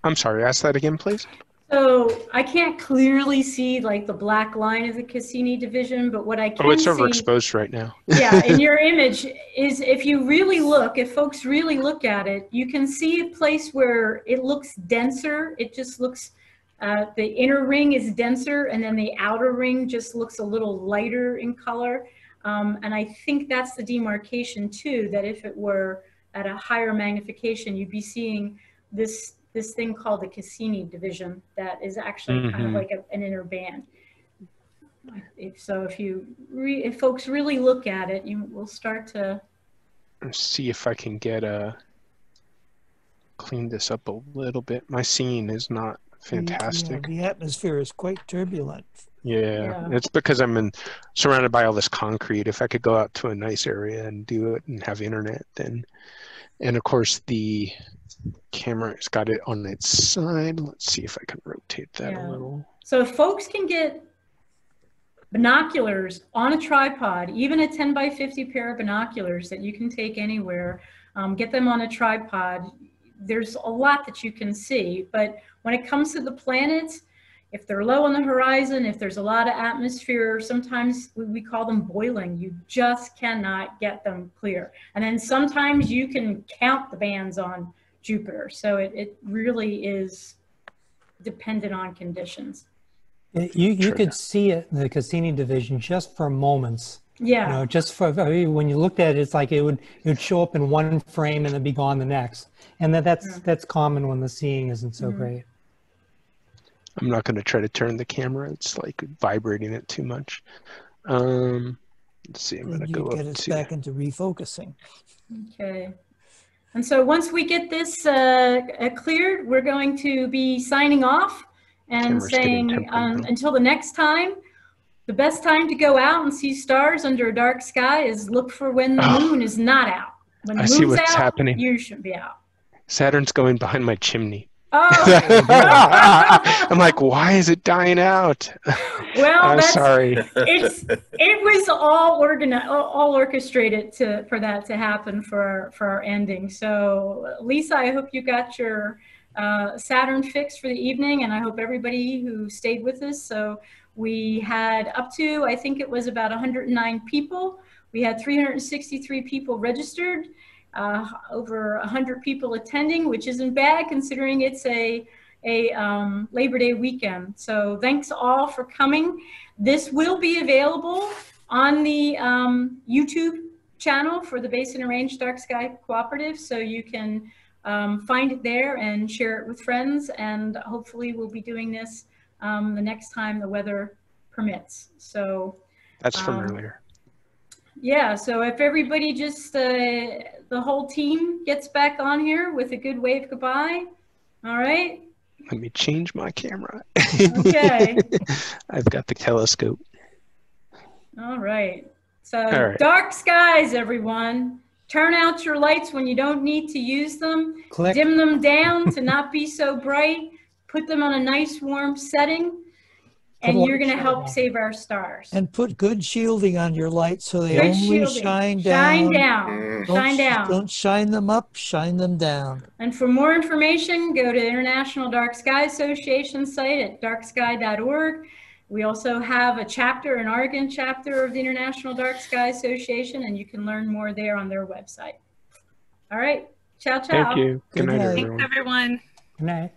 I'm sorry, ask that again, please. So I can't clearly see like the black line of the Cassini division, but what I can Oh, it's see, overexposed right now. *laughs* yeah, in your *laughs* image is if you really look, if folks really look at it, you can see a place where it looks denser. It just looks, uh, the inner ring is denser and then the outer ring just looks a little lighter in color. Um, and I think that's the demarcation too, that if it were at a higher magnification, you'd be seeing this this thing called the Cassini division that is actually kind of Mhm. like a, an inner band. If so, if you re, if folks really look at it, you will start to. Let's see if I can get a clean this up a little bit. My scene is not The- yeah, fantastic. The atmosphere is quite turbulent. Yeah, Yeah. it's because I'm in surrounded by all this concrete. If I could go out to a nice area and do it and have internet, then and of course the camera's got it on its side. Let's see if I can rotate that Yeah. a little. So if folks can get binoculars on a tripod, even a 10 by 50 pair of binoculars that you can take anywhere, um, get them on a tripod. There's a lot that you can see, but when it comes to the planets, if they're low on the horizon, if there's a lot of atmosphere, sometimes we, we call them boiling. You just cannot get them clear. And then sometimes you can count the bands on Jupiter. So it, it really is dependent on conditions. It- You, you could see it in the Cassini division just for moments. Yeah. You know, just for, I mean, when you looked at it, it's like it would, it would show up in one frame and then be gone the next. And that, that's, that's common when the seeing isn't so Mhm. great. I'm not going to try to turn the camera. It's like vibrating it too much. Um, let's see. I'm going to go get up us to. back into refocusing. Okay. And so once we get this uh, uh, cleared, we're going to be signing off and Camera's saying um, until the next time, the best time to go out and see stars under a dark sky is look for when the Oh. moon is not out. When the I see moon's what's out, happening. you shouldn't be out. Saturn's going behind my chimney. Oh, *laughs* I'm like, why is it dying out? well, I'm that's, sorry. It's it was all organized, all orchestrated to for that to happen for our, for our ending. So, Lisa, I hope you got your uh, Saturn fix for the evening, and I hope everybody who stayed with us. So, we had up to I think it was about 109 people. We had 363 people registered. Uh, over 100 people attending, which isn't bad considering it's a a um, Labor Day weekend. So thanks all for coming. This will be available on the um, YouTube channel for the Basin and Range Dark Sky Cooperative, so you can um, find it there and share it with friends. And hopefully, we'll be doing this um, the next time the weather permits. So. That's from um, earlier. Yeah, so if everybody just, uh, the whole team gets back on here with a good wave goodbye, all right? Let me change my camera. Okay. *laughs* I've got the telescope. All right. So All right. dark skies, everyone. Turn out your lights when you don't need to use them. Click. Dim them down to not be so bright. Put them on a nice warm setting. And you're going to lights help save our stars. And put good shielding on your lights so they Good only shielding. shine down. Shine down. Don't Shine down. Don't shine them up, shine them down. And for more information, go to the International Dark Sky Association site at darksky.org. We also have a chapter, an Oregon chapter of the International Dark Sky Association, and you can learn more there on their website. All right. Ciao, ciao. Thank you. Good, Good night, night. everyone. Everyone. Good night.